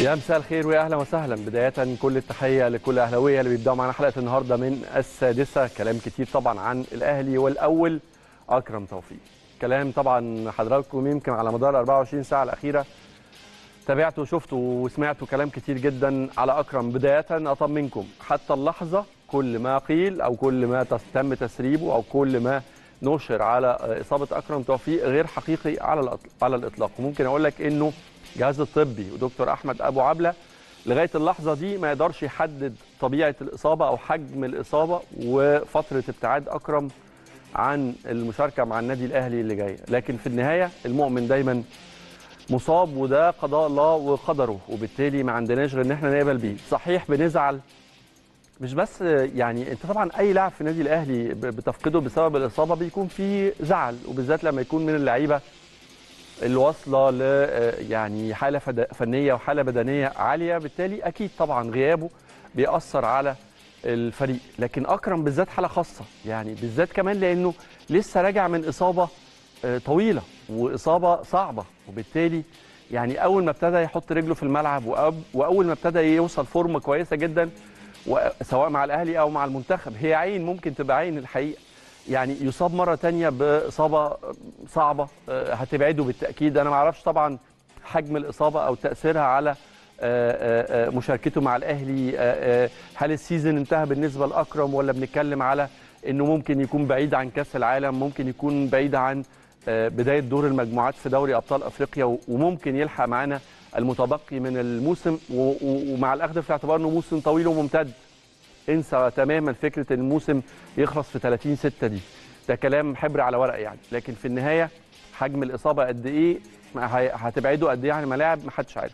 يا مساء الخير ويا أهلا وسهلا. بداية كل التحية لكل أهلاوية اللي بيبدأوا معانا حلقة النهارده من السادسة. كلام كتير طبعا عن الأهلي والأول. أكرم توفيق. كلام طبعا حضراتكم يمكن على مدار 24 ساعة الأخيرة. تابعتوا وشفتوا وسمعتوا كلام كتير جدا على أكرم. بداية أطمنكم. حتى اللحظة كل ما قيل أو كل ما تم تسريبه أو كل ما نشر على إصابة أكرم توفيق غير حقيقي على على الإطلاق. وممكن أقول لك إنه الجهاز الطبي ودكتور أحمد أبو عبلة لغاية اللحظة دي ما يقدرش يحدد طبيعة الإصابة أو حجم الإصابة وفترة ابتعاد أكرم عن المشاركة مع النادي الأهلي اللي جاية لكن في النهاية المؤمن دايما مصاب وده قضاء الله وقدره. وبالتالي ما عندناش غير إن إحنا نقبل بيه. صحيح بنزعل مش بس يعني انت طبعا أي لاعب في النادي الأهلي بتفقده بسبب الإصابة بيكون فيه زعل وبالذات لما يكون من اللعيبة اللي واصله ل يعني حالة فنية وحالة بدنية عالية. بالتالي أكيد طبعا غيابه بيأثر على الفريق. لكن أكرم بالذات حالة خاصة يعني بالذات كمان لأنه لسه راجع من إصابة طويلة وإصابة صعبة. وبالتالي يعني أول ما ابتدى يحط رجله في الملعب وأول ما ابتدى يوصل فورمة كويسة جدا سواء مع الأهلي أو مع المنتخب. هي عين ممكن تبقى عين الحقيقة. يعني يصاب مرة تانية بإصابة صعبة هتبعده بالتأكيد. أنا ما أعرفش طبعا حجم الإصابة أو تأثيرها على مشاركته مع الأهلي. هل السيزون انتهى بالنسبة لأكرم ولا بنتكلم على إنه ممكن يكون بعيد عن كأس العالم ممكن يكون بعيد عن بداية دور المجموعات في دوري أبطال أفريقيا وممكن يلحق معانا المتبقي من الموسم ومع الأخذ في الاعتبار إنه موسم طويل وممتد. انسى تماما فكرة الموسم يخلص في 30 6 دي. ده كلام حبر على ورق يعني. لكن في النهاية حجم الإصابة قد إيه؟ هتبعده قد إيه عن الملاعب؟ ما حدش عارف.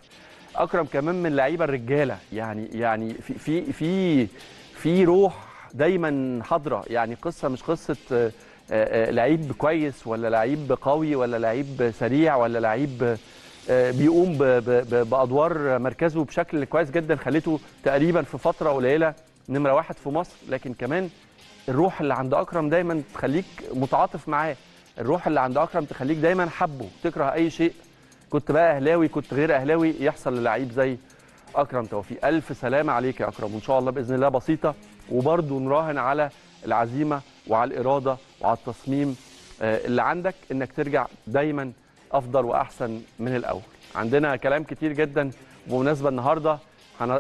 أكرم كمان من لعيبة الرجالة. يعني يعني في في في في روح دايما حاضرة. يعني قصة مش قصة لعيب كويس ولا لعيب قوي ولا لعيب سريع ولا لعيب بيقوم بأدوار مركزه بشكل كويس جدا خليته تقريبا في فترة قليلة نمرة واحد في مصر. لكن كمان الروح اللي عند أكرم دايما تخليك متعاطف معاه. الروح اللي عند أكرم تخليك دايما حبه تكره أي شيء. كنت بقى أهلاوي كنت غير أهلاوي يحصل للعيب زي أكرم توفيق. ألف سلامة عليك يا أكرم وإن شاء الله بإذن الله بسيطة. وبرده نراهن على العزيمة وعلى الإرادة وعلى التصميم اللي عندك إنك ترجع دايما أفضل وأحسن من الأول. عندنا كلام كتير جدا بمناسبة النهارده.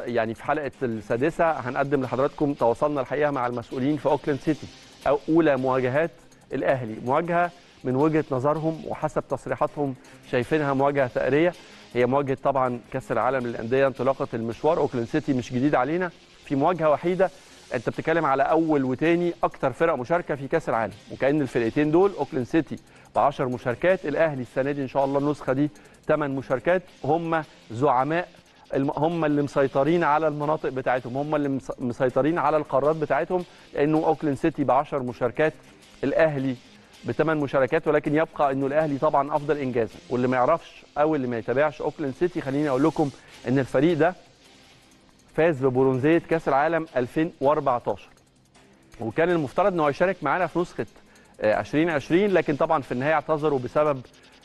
يعني في حلقة السادسة هنقدم لحضراتكم تواصلنا الحقيقة مع المسؤولين في اوكلاند سيتي أو أولى مواجهات الأهلي. مواجهة من وجهة نظرهم وحسب تصريحاتهم شايفينها مواجهة ثأرية. هي مواجهة طبعا كأس العالم للأندية انطلاقة المشوار. اوكلاند سيتي مش جديد علينا. في مواجهة وحيدة. أنت بتتكلم على أول وثاني أكتر فرق مشاركة في كأس العالم. وكأن الفرقتين دول اوكلاند سيتي ب 10 مشاركات. الأهلي السنة دي إن شاء الله النسخة دي 8 مشاركات. هم زعماء هم اللي مسيطرين على المناطق بتاعتهم. هم اللي مسيطرين على القارات بتاعتهم. لأنه أوكلاند سيتي ب 10 مشاركات الأهلي بثمان مشاركات. ولكن يبقى إنه الأهلي طبعا أفضل انجازا واللي ما يعرفش أو اللي ما يتابعش أوكلاند سيتي خليني أقول لكم إن الفريق ده فاز ببرونزية كأس العالم 2014 وكان المفترض إنه يشارك معانا في نسخة 2020 لكن طبعا في النهاية اعتذروا بسبب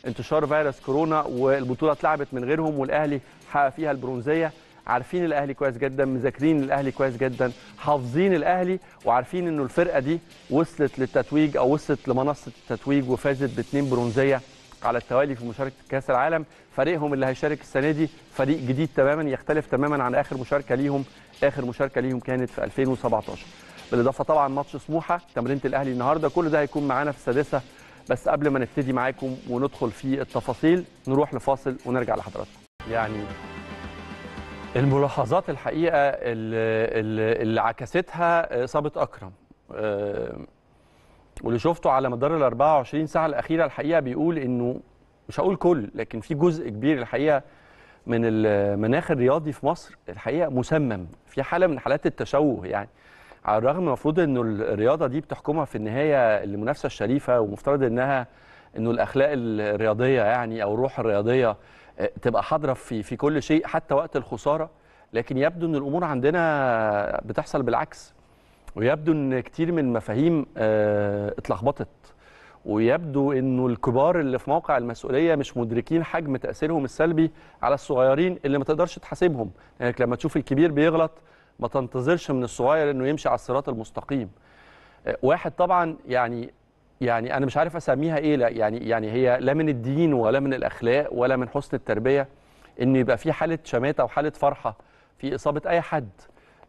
انتشار فيروس كورونا والبطولة اتلعبت من غيرهم والأهلي حقق فيها البرونزية. عارفين الأهلي كويس جدا مذاكرين الأهلي كويس جدا حافظين الأهلي وعارفين إنه الفرقة دي وصلت للتتويج أو وصلت لمنصة التتويج وفازت باثنين برونزية على التوالي في مشاركة كأس العالم. فريقهم اللي هيشارك السنة دي فريق جديد تماما يختلف تماما عن آخر مشاركة ليهم. آخر مشاركة ليهم كانت في 2017 بالإضافة طبعا ماتش سموحة تمرينة الأهلي النهارده كل ده هيكون معانا في السادسة. بس قبل ما نبتدي معاكم وندخل في التفاصيل نروح لفاصل ونرجع لحضراتكم. يعني الملاحظات الحقيقة اللي, اللي عكستها اصابه أكرم. واللي شفته على مدار ال 24 ساعة الأخيرة الحقيقة بيقول إنه مش هقول كل لكن في جزء كبير الحقيقة من المناخ الرياضي في مصر الحقيقة مسمم. في حالة من حالات التشوه يعني. على الرغم المفروض إنه الرياضة دي بتحكمها في النهاية المنافسة الشريفة ومفترض إنها إنه الأخلاق الرياضية يعني أو الروح الرياضية تبقى حاضرة في في كل شيء حتى وقت الخسارة. لكن يبدو إن الأمور عندنا بتحصل بالعكس. ويبدو إن كتير من المفاهيم اتلخبطت. ويبدو إنه الكبار اللي في موقع المسؤولية مش مدركين حجم تأثيرهم السلبي على الصغيرين اللي ما تقدرش تحاسبهم. يعني لما تشوف الكبير بيغلط ما تنتظرش من الصغير إنه يمشي على الصراط المستقيم. آه، واحد طبعا يعني يعني أنا مش عارف أسميها إيه لا يعني يعني هي لا من الدين ولا من الأخلاق ولا من حسن التربية إن يبقى في حالة شماتة وحاله فرحة في إصابة أي حد.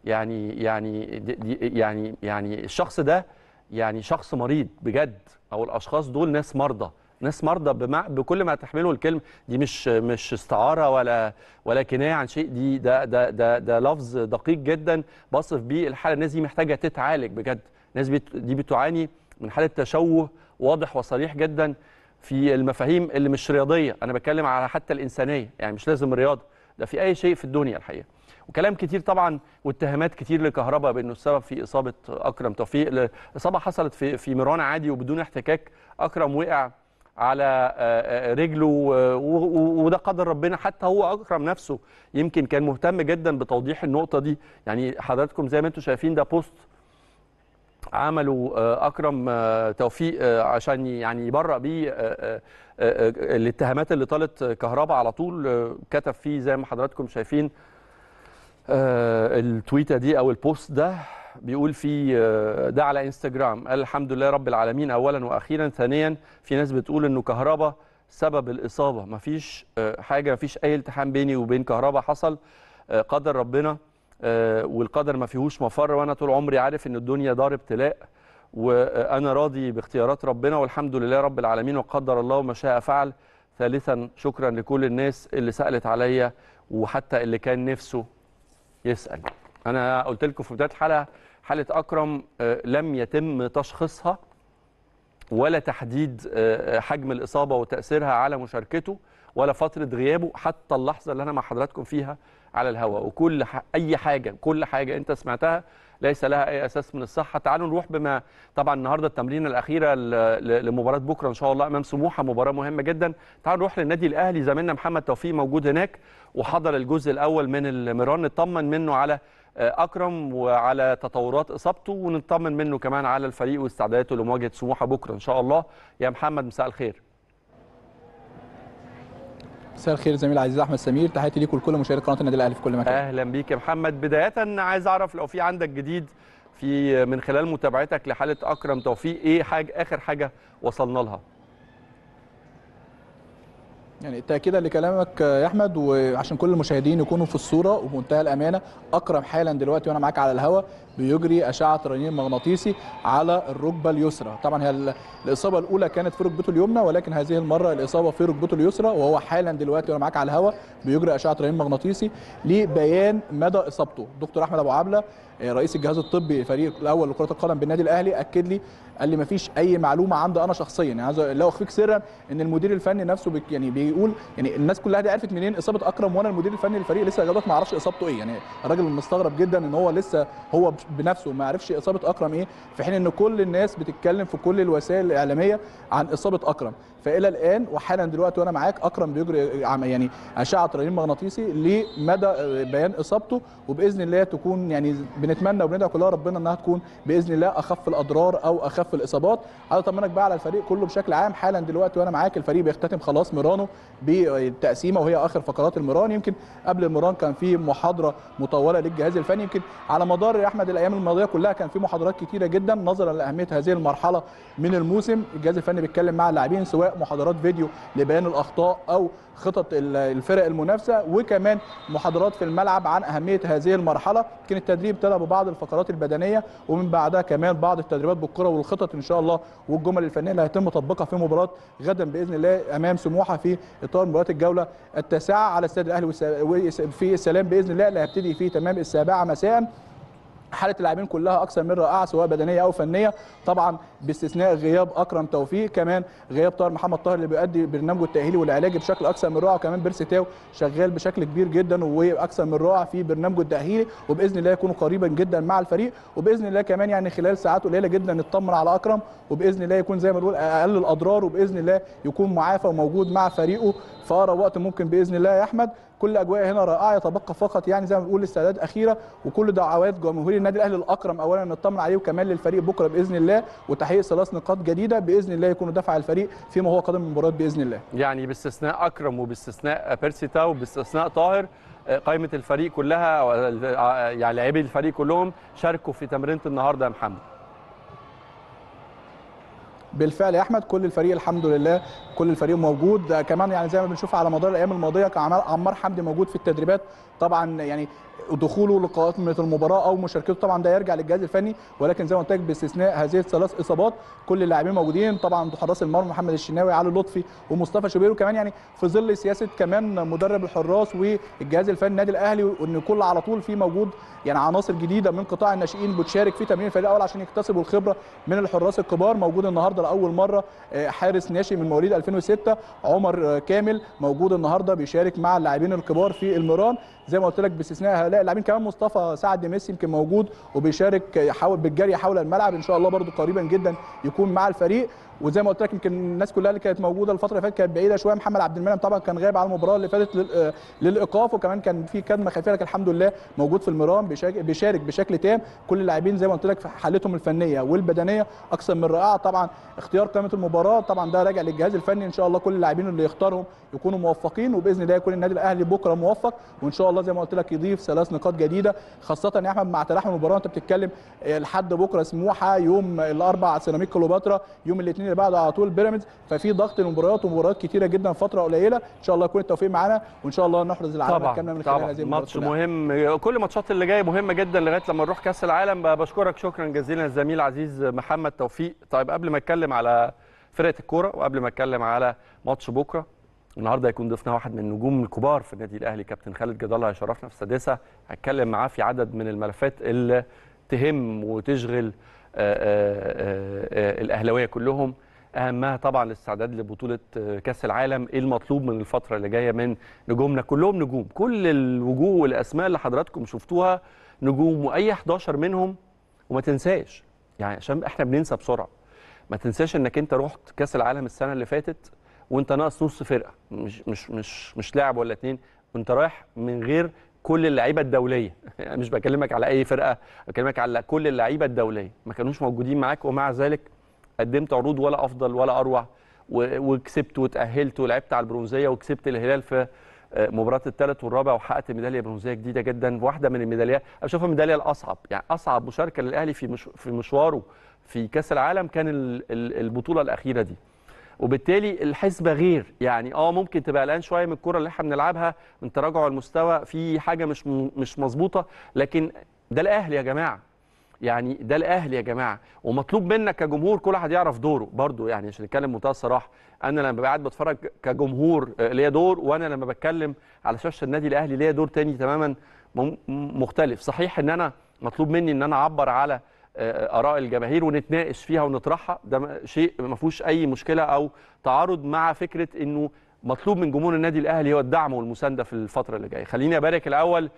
يعني يعني يعني يعني الشخص ده يعني شخص مريض بجد أو الأشخاص دول ناس مرضى. ناس مرضى بمع... بكل ما تحمله الكلمة دي مش مش استعارة ولا ولا كناية عن شيء دي ده ده ده ده لفظ دقيق جدا. بصف بيه الحالة الناس دي محتاجة تتعالج بجد. الناس بت... دي بتعاني من حالة تشوه واضح وصريح جدا في المفاهيم اللي مش رياضية. أنا بتكلم على حتى الإنسانية يعني مش لازم الرياضة ده في أي شيء في الدنيا الحقيقة. وكلام كتير طبعا واتهامات كتير لكهرباء بأنه السبب في إصابة أكرم توفيق الاصابه حصلت في في ميران عادي وبدون احتكاك أكرم وقع على آه، آه، رجله وده قدر ربنا حتى هو أكرم نفسه. يمكن كان مهتم جدا بتوضيح النقطة دي. يعني حضراتكم زي ما أنتم شايفين ده بوست عملوا آه، أكرم توفيق عشان يعني يبرأ بيه الاتهامات اللي طالت كهرباء على طول كتب فيه زي ما حضراتكم شايفين التويتة دي أو البوست ده. بيقول آه، ده على إنستجرام قال الحمد لله رب العالمين اولا وأخيرا ثانيا في ناس بتقول إنه كهرباء سبب الإصابة. مفيش آه، حاجة مفيش أي التحام بيني وبين كهرباء حصل آه، قدر ربنا آه، والقدر ما فيهوش مفر وأنا طول عمري عارف إن الدنيا دار ابتلاء وأنا راضي باختيارات ربنا والحمد لله رب العالمين وقدر الله ما شاء فعل. ثالثا شكرا لكل الناس اللي سألت عليا وحتى اللي كان نفسه يسأل. أنا قلت لكم في بداية الحلقة حالة أكرم آه، لم يتم تشخيصها ولا تحديد آه، آه، حجم الإصابة وتأثيرها على مشاركته ولا فترة غيابه حتى اللحظة اللي أنا مع حضراتكم فيها على الهواء وكل ح... أي حاجة كل حاجة أنت سمعتها ليس لها أي أساس من الصحة. تعالوا نروح بما طبعا النهارده التمرينه الأخيرة ل... لمباراة بكرة إن شاء الله أمام سموحة مباراة مهمة جدا. تعالوا نروح للنادي الأهلي. زميلنا محمد توفيق موجود هناك وحضر الجزء الأول من المران نطمن منه على أكرم وعلى تطورات إصابته ونطمن منه كمان على الفريق واستعداداته لمواجهة سموحة بكرة إن شاء الله. يا محمد مساء الخير. مساء الخير زميل العزيز أحمد سمير. تحياتي ليكم ولكل مشاهدي قناة النادي الأهلي في كل مكان. أهلا بيك يا محمد. بداية عايز أعرف لو في عندك جديد في من خلال متابعتك لحالة أكرم توفيق إيه حاجة آخر حاجة وصلنا لها؟ يعني تاكيدا لكلامك يا أحمد وعشان كل المشاهدين يكونوا في الصورة وبمنتهى الأمانة أكرم حالا دلوقتي وأنا معاك على الهواء بيجري أشعة رنين مغناطيسي على الركبة اليسرى. طبعا هي ال- الإصابة الأولى كانت في ركبته اليمنى ولكن هذه المرة الإصابة في ركبته اليسرى وهو حالا دلوقتي وأنا معاك على الهواء بيجري أشعة رنين مغناطيسي لبيان مدى إصابته. دكتور أحمد أبو عبلة آه، رئيس الجهاز الطبي الفريق الأول لكرة القدم بالنادي الأهلي أكد لي قال لي مفيش أي معلومة عندي أنا شخصيا. يعني عايز لا أخفيك سرا إن المدير الفني نفسه بك يعني بيقول يعني الناس كلها دي عرفت منين إصابة أكرم وأنا المدير الفني للفريق لسه لغايه ما أعرفش إصابته إيه. يعني الراجل مستغرب جدا إن هو لسه هو بنفسه ما عرفش إصابة أكرم إيه في حين إن كل الناس بتتكلم في كل الوسائل الإعلامية عن إصابة أكرم. فإلى الآن وحالا دلوقتي وأنا معاك أكرم بيجري يعني أشعة رنين مغناطيسي لمدى آه، بيان إصابته وبإذن الله تكون يعني بنتمنى وبندعو كلها ربنا إنها تكون بإذن الله أخف الأضرار أو أخف الإصابات. عايز أطمنك بقى على الفريق كله بشكل عام. حالا دلوقتي وأنا معاك الفريق بيختتم خلاص ميرانو بالتقسيمه وهي آخر فقرات الميران. يمكن قبل الميران كان في محاضرة مطولة للجهاز الفني. يمكن على مدار يا أحمد الأيام الماضية كلها كان في محاضرات كتيرة جدا نظرا لاهميه هذه المرحلة من الموسم. الجهاز الفني بيتكلم مع اللاعبين سواء محاضرات فيديو لبيان الأخطاء أو خطط ال- الفرق المنافسة وكمان محاضرات في الملعب عن أهمية هذه المرحلة. كان التدريب ابتدى ببعض الفقرات البدنية ومن بعدها كمان بعض التدريبات بالكرة والخطط إن شاء الله والجمل الفنية اللي هيتم تطبيقها في مباراة غدا بإذن الله أمام سموحة في إطار مباراة الجولة التاسعة على استاد الأهلي في السلام بإذن الله اللي هيبتدي في تمام السابعة مساء. حالة اللاعبين كلها أكثر من رائعة سواء بدنية أو فنية. طبعا باستثناء غياب أكرم توفيق كمان غياب طاهر محمد طاهر اللي بيؤدي برنامجه التأهيلي والعلاجي بشكل أكثر من رائع وكمان بيرسي تاو شغال بشكل كبير جدا وأكثر من رائع في برنامجه التأهيلي وبإذن الله يكونوا قريبا جدا مع الفريق. وبإذن الله كمان يعني خلال ساعات قليلة جدا نطمن على أكرم وبإذن الله يكون زي ما نقول أقل الأضرار وبإذن الله يكون معافى وموجود مع فريقه في أقرب وقت ممكن بإذن الله يا أحمد. كل أجواء هنا رائعة يتبقى فقط يعني زي ما بنقول استعداد أخيرة وكل دعوات جمهور النادي الأهلي الأكرم اولا نطمن عليه وكمان للفريق بكرة بإذن الله وتحقيق ثلاث نقاط جديدة بإذن الله يكونوا دفع الفريق فيما هو قادم من المباراة بإذن الله. يعني باستثناء أكرم وباستثناء بيرسي تاو وباستثناء طاهر قائمة الفريق كلها يعني لاعبي الفريق كلهم شاركوا في تمرينة النهارده يا محمد. بالفعل يا أحمد كل الفريق الحمد لله كل الفريق موجود. كمان يعني زي ما بنشوف على مدار الأيام الماضية كان عمار حمدي موجود في التدريبات. طبعا يعني دخوله لقائمه المباراة أو مشاركته. طبعا ده يرجع للجهاز الفني ولكن زي ما قلت لك باستثناء هذه الثلاث إصابات كل اللاعبين موجودين. طبعا حراس المرمى محمد الشناوي علي لطفي ومصطفى شوبير. وكمان يعني في ظل سياسة كمان مدرب الحراس والجهاز الفني النادي الأهلي وإن كل على طول في موجود يعني عناصر جديدة من قطاع الناشئين بتشارك في تمرين الفريق الأول عشان يكتسبوا الخبرة من الحراس الكبار. موجود النهارده لأول مرة حارس ناشئ من مواليد 2006 عمر كامل موجود النهارده بيشارك مع اللاعبين الكبار في المران زي ما قلت لك باستثناء هؤلاء اللاعبين. كمان مصطفى سعد ميسي يمكن موجود وبيشارك يحاول بالجري حول الملعب. إن شاء الله برده قريبا جدا يكون مع الفريق. وزي ما قلت لك يمكن الناس كلها اللي كانت موجودة الفترة اللي فاتت كانت بعيدة شوية. محمد عبد المنعم طبعا كان غايب على المباراة اللي فاتت للإيقاف وكمان كان في كدمه خفيفة لكن الحمد لله موجود في المران بيشارك بشكل تام. كل اللاعبين زي ما قلت لك في حالتهم الفنية والبدنية أكثر من رائعه طبعا اختيار قائمه المباراة طبعا ده راجع للجهاز الفني. إن شاء الله كل اللاعبين اللي يختارهم يكونوا موفقين وبإذن الله يكون النادي الأهلي بكرة موفق. وإن شاء الله زي ما قلت لك يضيف ثلاث نقاط جديدة خاصة يا أحمد مع تلاحم المباراة. أنت بتتكلم لحد بكرة سموحه يوم الأربع سيراميك كليوباترا يوم الاثنين اللي بعده على طول بيراميدز. ففي ضغط المباريات ومباريات كتيرة جدا فترة قليلة. إن شاء الله يكون التوفيق معانا وإن شاء الله نحرز العلامه الكاملة من خلال هذه ماتش مهم. كل الماتشات اللي جاية مهمة جدا لغاية لما نروح كأس العالم. بشكرك. شكرا جزيلا الزميل عزيز محمد توفيق. طيب قبل ما اتكلم على فرقة الكورة وقبل ما اتكلم على ماتش بكرة النهارده هيكون ضيفنا واحد من النجوم الكبار في النادي الأهلي كابتن خالد جد الله هيشرفنا في السادسة. هتكلم معاه في عدد من الملفات اللي تهم وتشغل الأهلاوية كلهم. أهمها طبعا الاستعداد لبطولة كأس العالم. إيه المطلوب من الفترة اللي جاية من نجومنا؟ كلهم نجوم. كل الوجوه والأسماء اللي حضراتكم شفتوها نجوم وأي 11 منهم وما تنساش يعني عشان إحنا بننسى بسرعة. ما تنساش إنك أنت رحت كأس العالم السنة اللي فاتت وأنت ناقص نص فرقة. مش مش مش مش لاعب ولا اتنين. وأنت رايح من غير كل اللعيبة الدولية. يعني مش بكلمك على أي فرقة بكلمك على كل اللعيبة الدولية. ما كانوش موجودين معاك ومع ذلك قدمت عروض ولا أفضل ولا أروع وكسبت وتأهلت ولعبت على البرونزية وكسبت الهلال في مباراة الثالث والرابع وحققت ميدالية برونزية جديدة جدا واحدة من الميداليات اشوفها الميداليه الأصعب. يعني أصعب مشاركة للأهلي في مش في مشواره في كأس العالم كان البطولة الأخيرة دي. وبالتالي الحسبة غير. يعني آه ممكن تبقى قلقان شوية من الكرة اللي إحنا بنلعبها من تراجع المستوى في حاجة مش مش مظبوطة. لكن ده الأهلي يا جماعة. يعني ده الأهلي يا جماعة. ومطلوب منك كجمهور كل واحد يعرف دوره. برضو يعني عشان نتكلم بمنتهى الصراحة أنا لما قاعد بتفرج كجمهور ليا دور وأنا لما بتكلم على شاشة النادي الأهلي ليا دور تاني تماما مختلف. صحيح إن أنا مطلوب مني إن أنا أعبر على آراء الجماهير ونتناقش فيها ونطرحها. ده شيء ما فيهوش أي مشكلة أو تعارض مع فكرة إنه مطلوب من جمهور النادي الأهلي هو الدعم والمساندة في الفترة اللي جاية. خليني أبارك الأول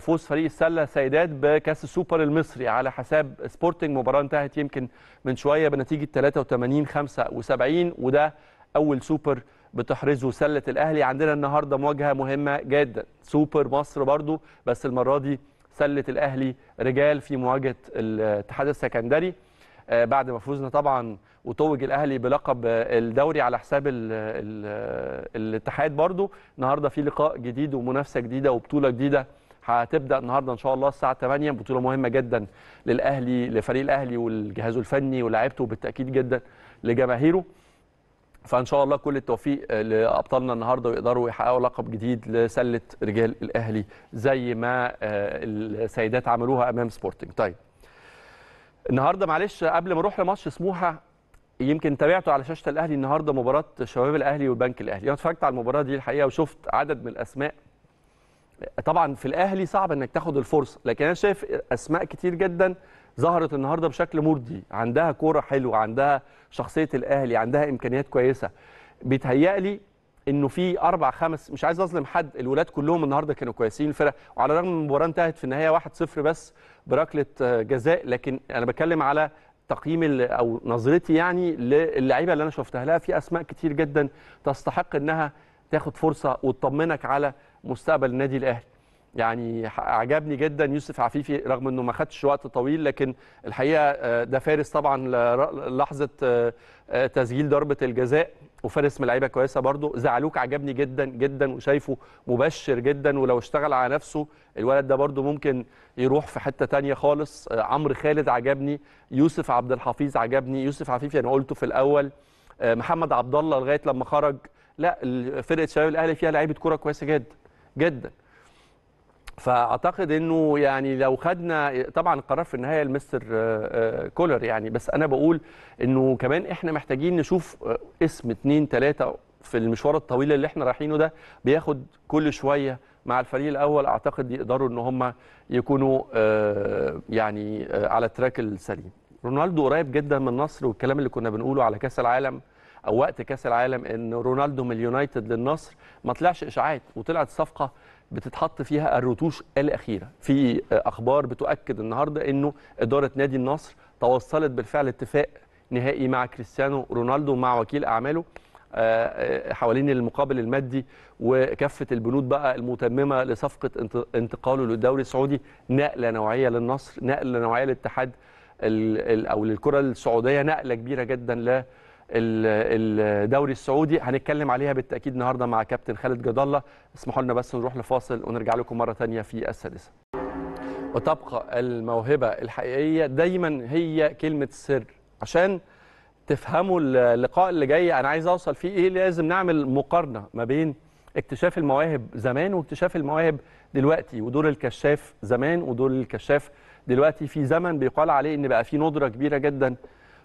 فوز فريق السلة سيدات بكأس السوبر المصري على حساب سبورتنج. مباراة انتهت يمكن من شوية بنتيجة 83 75 وده أول سوبر بتحرزه سلة الأهلي. عندنا النهارده مواجهة مهمة جدا سوبر مصر برضو بس المرة دي سله الأهلي رجال في مواجهة الاتحاد السكندري. بعد ما فوزنا طبعا وتوج الأهلي بلقب الدوري على حساب ال ال الاتحاد برضو. النهارده في لقاء جديد ومنافسة جديدة وبطولة جديدة هتبدأ النهارده إن شاء الله الساعة 8 بطولة مهمة جدا للأهلي لفريق الأهلي والجهازه الفني ولاعيبته وبالتاكيد جدا لجماهيره. فإن شاء الله كل التوفيق لأبطالنا النهارده ويقدروا يحققوا لقب جديد لسلة رجال الأهلي زي ما السيدات عملوها أمام سبورتنج. طيب النهارده معلش قبل ما أروح لماتش سموحة يمكن تابعته على شاشة الأهلي النهارده مباراة شباب الأهلي والبنك الأهلي. أنا اتفرجت على المباراة دي الحقيقة وشفت عدد من الأسماء. طبعا في الأهلي صعب إنك تاخد الفرصة لكن أنا شايف أسماء كتير جدا ظهرت النهارده بشكل مرضي عندها كورة حلوة عندها شخصية الأهلي عندها إمكانيات كويسة. بيتهيألي إنه في أربع خمس مش عايز أظلم حد الولاد كلهم النهارده كانوا كويسين الفرق وعلى الرغم من المباراة انتهت في النهاية 1-0 بس بركلة جزاء لكن أنا بتكلم على تقييم أو نظرتي يعني للعيبة اللي أنا شفتها. لها في أسماء كتير جدا تستحق إنها تاخد فرصة وتطمنك على مستقبل النادي الأهلي. يعني عجبني جدا يوسف عفيفي رغم إنه ما خدش وقت طويل لكن الحقيقة آه، ده فارس طبعا لحظة آه، آه، تسجيل ضربة الجزاء وفارس من لعيبة كويسة برضو زعلوك عجبني جدا جدا وشايفه مبشر جدا ولو اشتغل على نفسه الولد ده برضو ممكن يروح في حتة تانية خالص. عمرو خالد عجبني يوسف عبد الحفيظ عجبني. يوسف عفيفي أنا قلته في الأول محمد عبد الله لغاية لما خرج. لا فرقة شباب الأهلي فيها لعيبة كورة كويسة جدا جدا. فأعتقد إنه يعني لو خدنا طبعا القرار في النهاية المستر آه، آه، كولر يعني بس أنا بقول إنه كمان إحنا محتاجين نشوف آه، اسم اتنين تلاتة في المشوار الطويل اللي إحنا رايحينه ده بياخد كل شوية مع الفريق الأول أعتقد يقدروا إن هم يكونوا يعني على ال track السليم. رونالدو قريب جدا من النصر والكلام اللي كنا بنقوله على كأس العالم أو وقت كأس العالم إن رونالدو من اليونايتد للنصر ما طلعش إشاعات وطلعت صفقة بتتحط فيها الرتوش الأخيرة. في أخبار بتؤكد النهارده إنه إدارة نادي النصر توصلت بالفعل اتفاق نهائي مع كريستيانو رونالدو مع وكيل أعماله آه، آه، حوالين المقابل المادي وكافة البنود بقى المتممة لصفقة انت- انتقاله للدوري السعودي. نقلة نوعية للنصر نقلة نوعية للاتحاد أو للكرة السعودية. نقلة كبيرة جدا ل ال- الدوري السعودي. هنتكلم عليها بالتأكيد النهارده مع كابتن خالد جد الله اسمحوا لنا بس نروح لفاصل ونرجع لكم مرة ثانية في السادسة. وتبقى الموهبة الحقيقية دايما هي كلمة السر عشان تفهموا اللقاء اللي جاي أنا عايز أوصل فيه إيه لازم نعمل مقارنة ما بين اكتشاف المواهب زمان واكتشاف المواهب دلوقتي. ودور الكشاف زمان ودور الكشاف دلوقتي. في زمن بيقال عليه إن بقى في ندرة كبيرة جدا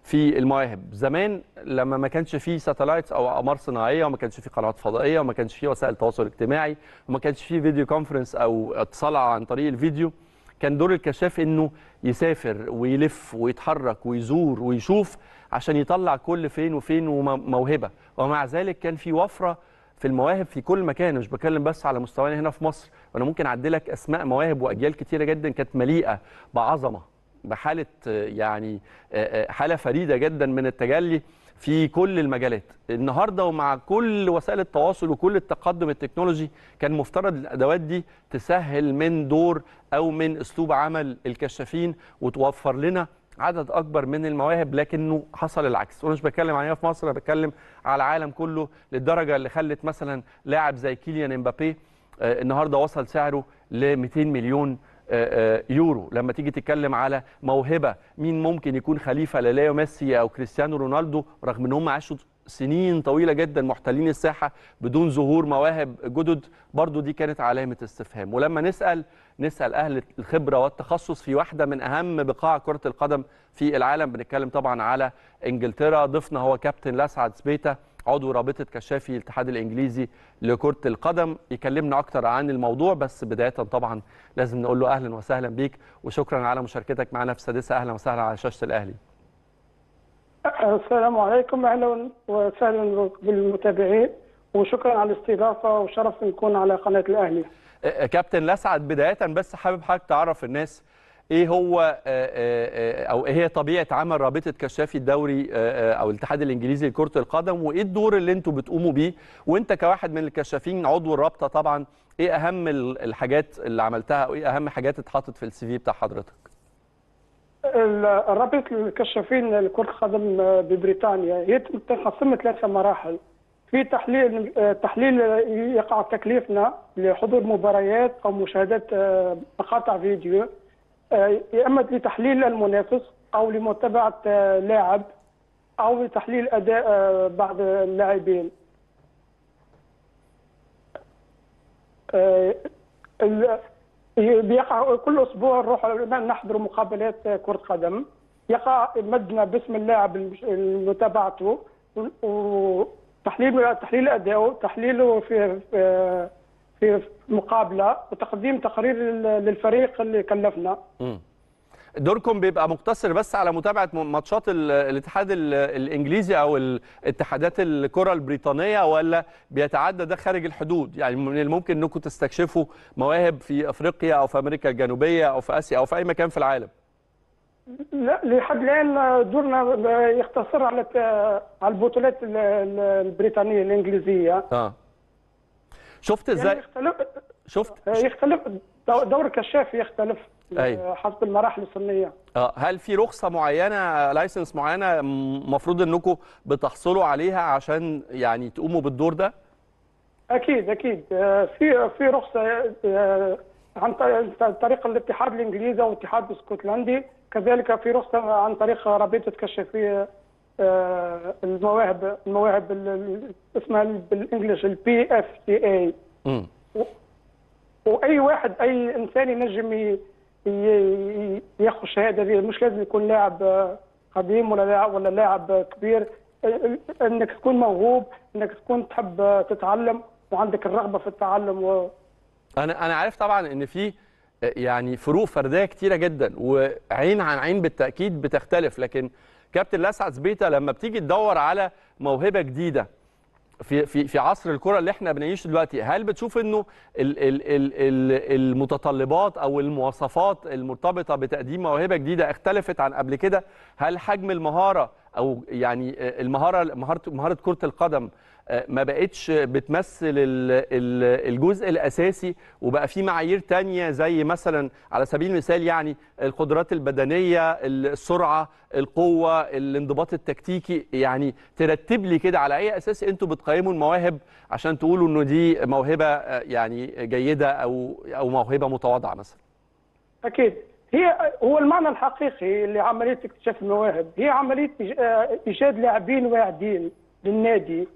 في المواهب. زمان لما ما كانش فيه ساتلايتس أو أقمار صناعية وما كانش فيه قنوات فضائية وما كانش فيه وسائل تواصل اجتماعي وما كانش فيه فيديو كونفرنس أو اتصال عن طريق الفيديو كان دور الكشاف إنه يسافر ويلف ويتحرك ويزور ويشوف عشان يطلع كل فين وفين وم- موهبة. ومع ذلك كان في وفرة في المواهب في كل مكان. مش بتكلم بس على مستوانا هنا في مصر. وأنا ممكن اعدي لك أسماء مواهب وأجيال كتيرة جدا كانت مليئة بعظمة. بحالة يعني حالة فريدة جدا من التجلي في كل المجالات. النهارده ومع كل وسائل التواصل وكل التقدم التكنولوجي كان مفترض الأدوات دي تسهل من دور أو من أسلوب عمل الكشافين وتوفر لنا عدد أكبر من المواهب لكنه حصل العكس. وأنا مش بتكلم عليها في مصر أنا بتكلم على العالم كله للدرجة اللي خلت مثلا لاعب زي كيليان إمبابي النهارده وصل سعره ل 200 مليون يورو. لما تيجي تتكلم على موهبة مين ممكن يكون خليفة لليو ميسي أو كريستيانو رونالدو؟ رغم إن هم عاشوا سنين طويلة جدا محتلين الساحة بدون ظهور مواهب جدد برضو دي كانت علامة استفهام. ولما نسأل نسأل أهل الخبرة والتخصص في واحدة من أهم بقاع كرة القدم في العالم بنتكلم طبعا على إنجلترا ضيفنا هو كابتن لاسعد سبيتا. عضو رابطة كشافي الاتحاد الإنجليزي لكرة القدم يكلمنا أكتر عن الموضوع بس بداية طبعا لازم نقول له أهلا وسهلا بيك وشكرا على مشاركتك معنا في السادسه أهلا وسهلا على شاشة الأهلي. السلام عليكم. أهلا وسهلا بالمتابعين وشكرا على الاستضافة وشرف نكون على قناة الأهلي. آه، كابتن لسعد بداية بس حابب حضرتك تعرف الناس إيه هو آه، آه، آه، أو إيه هي طبيعة عمل رابطة كشافي الدوري أو الاتحاد الانجليزي لكرة القدم وايه الدور اللي أنتوا بتقوموا بيه؟ وانت كواحد من الكشافين عضو الرابطة طبعا إيه اهم ال- الحاجات اللي عملتها وايه اهم حاجات اتحطت في السي في بتاع حضرتك؟ رابطة الكشافين لكرة القدم ببريطانيا هي تنقسم ثلاثة مراحل. في تحليل تحليل يقع تكليفنا لحضور مباريات أو مشاهده مقاطع فيديو. يا إما لتحليل المنافس أو لمتابعة آه، لاعب أو لتحليل أداء آه، بعض اللاعبين. آه، ال- بيقع كل أسبوع نروح نحضر مقابلات كرة قدم يقع مدنا باسم اللاعب متابعته وتحليل تحليل أداؤه تحليله في في مقابلة وتقديم تقرير للفريق اللي كلفنا. دوركم بيبقى مقتصر بس على متابعة ماتشات ال- الاتحاد ال- الإنجليزي أو الاتحادات الكرة البريطانية ولا بيتعدى ده خارج الحدود؟ يعني من الممكن إنكم تستكشفوا مواهب في أفريقيا أو في أمريكا الجنوبية أو في آسيا أو في أي مكان في العالم؟ لا لحد الآن دورنا يقتصر على على البطولات ال- ال- البريطانية الإنجليزية. آه. شفت يعني إزاي؟ يختلف شفت؟ يختلف. دو- دور الكشاف يختلف. أيوة. حسب المراحل السنية. آه هل في رخصة معينة license معينة المفروض انكم بتحصلوا عليها عشان يعني تقوموا بالدور ده؟ أكيد أكيد. آه، في في رخصة آه، عن طريق الاتحاد الإنجليزي والاتحاد الإسكتلندي. كذلك في رخصة عن طريق رابطة كشافية آه، المواهب المواهب ال- ال- اسمها بال English ال PFSA وأي واحد أي إنسان ينجم ياخذ الشهاده دي مش لازم يكون لاعب آه، قديم ولا لاعب ولا لاعب آه، كبير. آه، إنك تكون موهوب إنك تكون تحب آه، تتعلم وعندك الرغبة في التعلم و... أنا أنا عارف طبعا إن في يعني فروق فردية كتيرة جدا وعين عن عين بالتأكيد بتختلف لكن كابتن لسعد زبيته لما بتيجي تدور على موهبة جديدة في في في عصر الكرة اللي إحنا بنعيشه دلوقتي هل بتشوف انه ال ال ال ال المتطلبات أو المواصفات المرتبطة بتقديم موهبة جديدة اختلفت عن قبل كده؟ هل حجم المهارة أو يعني المهارة مهارة مهارة كرة القدم ما بقتش بتمثل ال- ال- الجزء الأساسي وبقى في معايير تانية زي مثلا على سبيل المثال يعني القدرات البدنية السرعة القوة الانضباط التكتيكي. يعني ترتب لي كده على أي أساس أنتوا بتقيموا المواهب عشان تقولوا إنه دي موهبة يعني جيدة أو أو موهبة متواضعة مثلا؟ أكيد. هي هو المعنى الحقيقي لعملية اكتشاف المواهب. هي عملية إيجاد لاعبين واعدين للنادي.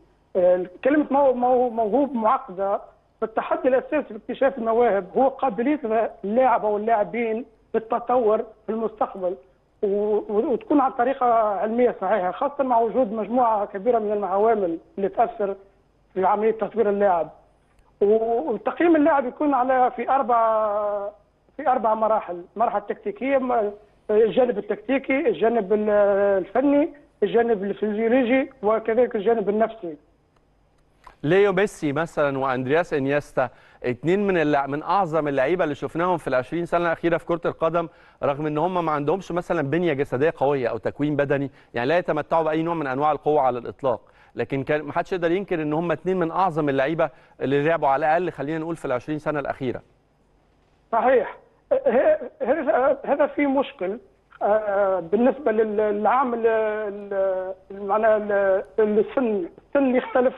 كلمه مو- مو- موهوب معقدة فالتحدي الأساسي لاكتشاف المواهب هو قابلية اللاعب أو اللاعبين للتطور في المستقبل وتكون عن طريقة علمية صحيحة خاصة مع وجود مجموعة كبيرة من العوامل اللي تأثر في عملية تطوير اللاعب وتقييم اللاعب يكون على في أربع في أربع مراحل، مرحله تكتيكية م- الجانب التكتيكي، الجانب ال- الفني، الجانب الفيزيولوجي وكذلك الجانب النفسي. ليو ميسي مثلا وأندريس إنييستا اتنين من اللع... من أعظم اللعيبة اللي شفناهم في ال 20 سنة الأخيرة في كرة القدم رغم إن هم ما عندهمش مثلا بنية جسدية قوية أو تكوين بدني يعني لا يتمتعوا بأي نوع من أنواع القوة على الإطلاق. لكن كان ما حدش يقدر ينكر إن هم اتنين من أعظم اللعيبة اللي لعبوا على الأقل خلينا نقول في ال 20 سنة الأخيرة. صحيح. هذا في مشكل آه، بالنسبة لل- للعامل معناها ال- السن السن يختلف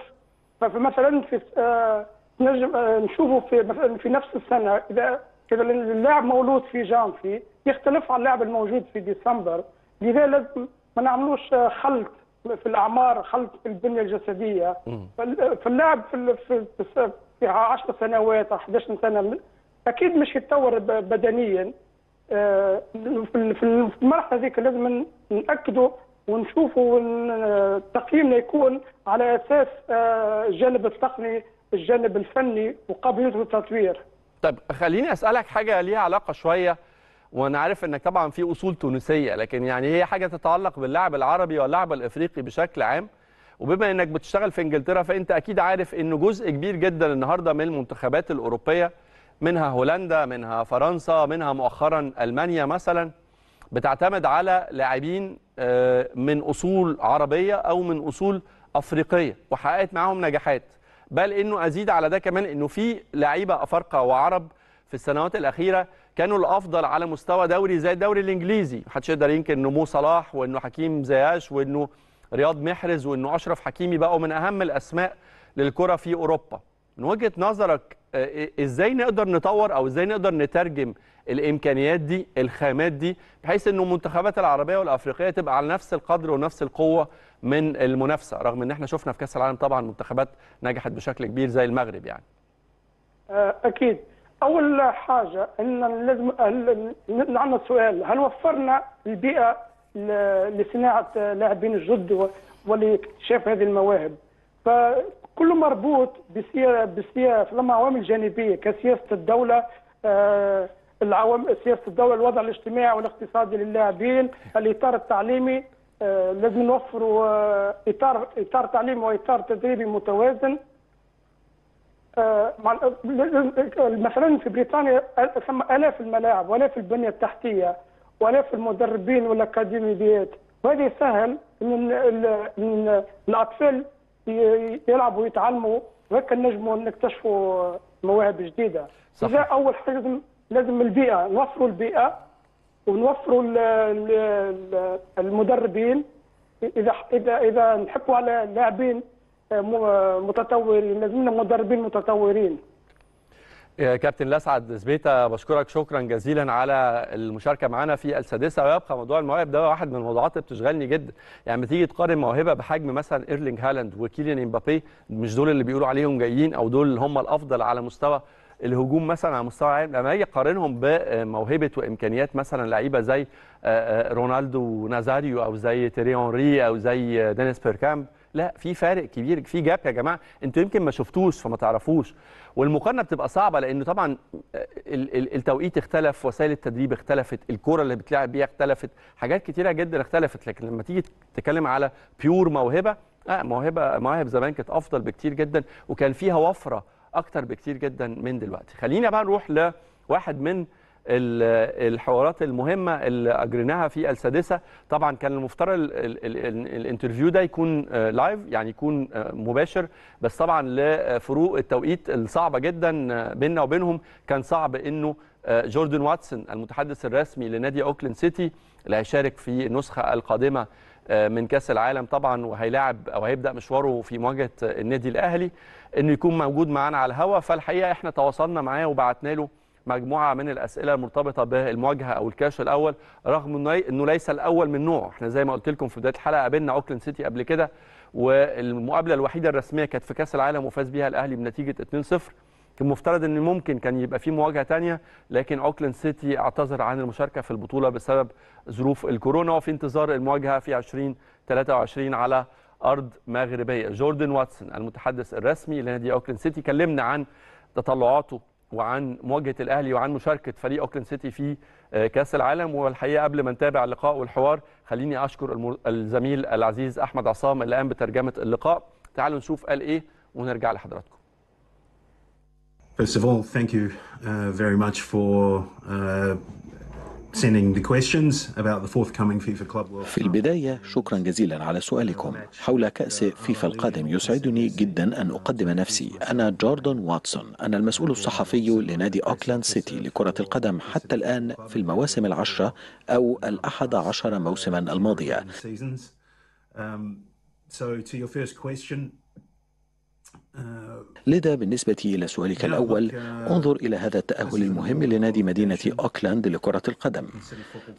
فمثلا في آه، نجم آه، نشوفه في مثلا في نفس السنة إذا اذا اللاعب مولود في جانفي يختلف عن اللاعب الموجود في ديسمبر. لذا لازم ما نعملوش خلط في الأعمار خلط في البنية الجسدية. فال- فاللاعب في في في- في 10 سنوات أو 11 سنه أكيد مش يتطور بدنيا. آه، في ال- في المرحلة ذيك لازم ناكدوا ونشوفوا ون- تقييمنا يكون على أساس آه، الجانب التقني الجانب الفني وقابليته للتطوير طيب خليني أسألك حاجة ليها علاقة شوية وأنا عارف انك طبعا في أصول تونسية لكن يعني هي حاجة تتعلق باللاعب العربي واللاعب الإفريقي بشكل عام. وبما إنك بتشتغل في إنجلترا فأنت أكيد عارف انه جزء كبير جدا النهارده من المنتخبات الأوروبية منها هولندا منها فرنسا منها مؤخرا ألمانيا مثلا بتعتمد على لاعبين آه، من أصول عربية أو من أصول افريقية وحققت معاهم نجاحات. بل إنه أزيد على ده كمان إنه في لعيبة أفارقة وعرب في السنوات الأخيرة كانوا الأفضل على مستوى دوري زي الدوري الإنجليزي. محدش يقدر ينكر إنه مو صلاح وإنه حكيم زياش وإنه رياض محرز وإنه أشرف حكيمي بقوا من أهم الأسماء للكرة في أوروبا. من وجهة نظرك آه، إزاي نقدر نطور أو إزاي نقدر نترجم الإمكانيات دي الخامات دي بحيث إنه المنتخبات العربية والأفريقية تبقى على نفس القدر ونفس القوة من المنافسة رغم إن إحنا شفنا في كأس العالم طبعا منتخبات نجحت بشكل كبير زي المغرب يعني. آه، أكيد. أول حاجة إن لازم عندنا سؤال. هل وفرنا البيئة لصناعة لاعبين الجد ولاكتشاف هذه المواهب؟ فكل مربوط بسياسه لما عوامل جانبية كسياسة الدولة آه، العوامل سياسة الدولة الوضع الاجتماعي والاقتصادي للاعبين الإطار التعليمي آه، لازم نوفروا آه، اطار إطار تعليمي وإطار تدريبي متوازن. مثلا في بريطانيا ثم آلاف الملاعب وآلاف البنية التحتية وآلاف المدربين والاكاديميات وهذا يسهل إن الأطفال يلعبوا ويتعلموا وهيك نجموا نكتشفوا مواهب جديدة. صحيح. إذا أول حاجة لازم لازم البيئة نوفروا البيئة ونوفروا ال- ال- ال- المدربين. إذا اذا إذا نحبوا على لاعبين آه، متطورين لازم لنا مدربين متطورين. كابتن لسعد زبيتا بشكرك شكرا جزيلا على المشاركة معنا في السادسة. ويبقى موضوع المواهب ده واحد من الموضوعات اللي بتشغلني جدا. يعني لما تيجي تقارن موهبة بحجم مثلا إيرلينج هالاند وكيليان إمبابي مش دول اللي بيقولوا عليهم جايين أو دول اللي هم الأفضل على مستوى الهجوم مثلا على مستوى العالم لما أجي أقارنهم بموهبة وإمكانيات مثلا لعيبة زي آه، آه، رونالدو نازاريو أو زي تيري هنري أو زي دينيس بيركامب لا في فارق كبير في gap يا جماعة. أنتوا يمكن ما شفتوش فما تعرفوش. والمقارنة بتبقى صعبة لأنه طبعا ال- ال- التوقيت اختلف وسائل التدريب اختلفت الكرة اللي بتلعب بيها اختلفت حاجات كتيرة جدا اختلفت. لكن لما تيجي تتكلم على pure موهبة آه موهبة مواهب زمان كانت أفضل بكتير جدا وكان فيها وفرة أكتر بكتير جدا من دلوقتي. خلينا بقى نروح لواحد من الحوارات المهمة اللي أجريناها في السادسة. طبعا كان المفترض ال- ال- ال- ال interview ده يكون آه، live يعني يكون آه، مباشر. بس طبعا لفروق التوقيت الصعبة جدا آه، بيننا وبينهم. كان صعب إنه جوردن واتسون المتحدث الرسمي لنادي أوكلاند سيتي اللي هيشارك في النسخة القادمة من كأس العالم طبعا وهيلاعب أو هيبدأ مشواره في مواجهة النادي الأهلي. إنه يكون موجود معانا على الهواء فالحقيقة إحنا تواصلنا معاه وبعتنا له مجموعة من الأسئلة المرتبطة بالمواجهة أو ال clash الأول رغم إنه ليس الأول من نوعه. إحنا زي ما قلت لكم في بداية الحلقة قابلنا أوكلاند سيتي قبل كده والمقابلة الوحيدة الرسمية كانت في كأس العالم وفاز بيها الأهلي بنتيجة 2-0 كان مفترض إن ممكن كان يبقى في مواجهة تانية لكن أوكلاند سيتي اعتذر عن المشاركة في البطولة بسبب ظروف الكورونا وفي انتظار المواجهة في 2023 على أرض مغربية. جوردن واتسون المتحدث الرسمي لنادي أوكلاند سيتي كلمنا عن تطلعاته وعن مواجهة الأهلي وعن مشاركة فريق أوكلاند سيتي في آه، كأس العالم. والحقيقة قبل ما نتابع اللقاء والحوار خليني أشكر الزميل العزيز أحمد عصام اللي قام بترجمة اللقاء. تعالوا نشوف قال إيه ونرجع لحضراتكم. First of all, thank you uh, very much for uh, في. البداية شكرا جزيلا على سؤالكم. حول كأس فيفا القادم يسعدني جدا أن أقدم نفسي. أنا جوردن واتسون. أنا المسؤول الصحفي لنادي أوكلاند سيتي لكرة القدم حتى الآن في المواسم العشرة أو الأحد عشر موسما الماضية. لذا بالنسبة إلى سؤالك الأول انظر إلى هذا التأهل المهم لنادي مدينة أوكلاند لكرة القدم.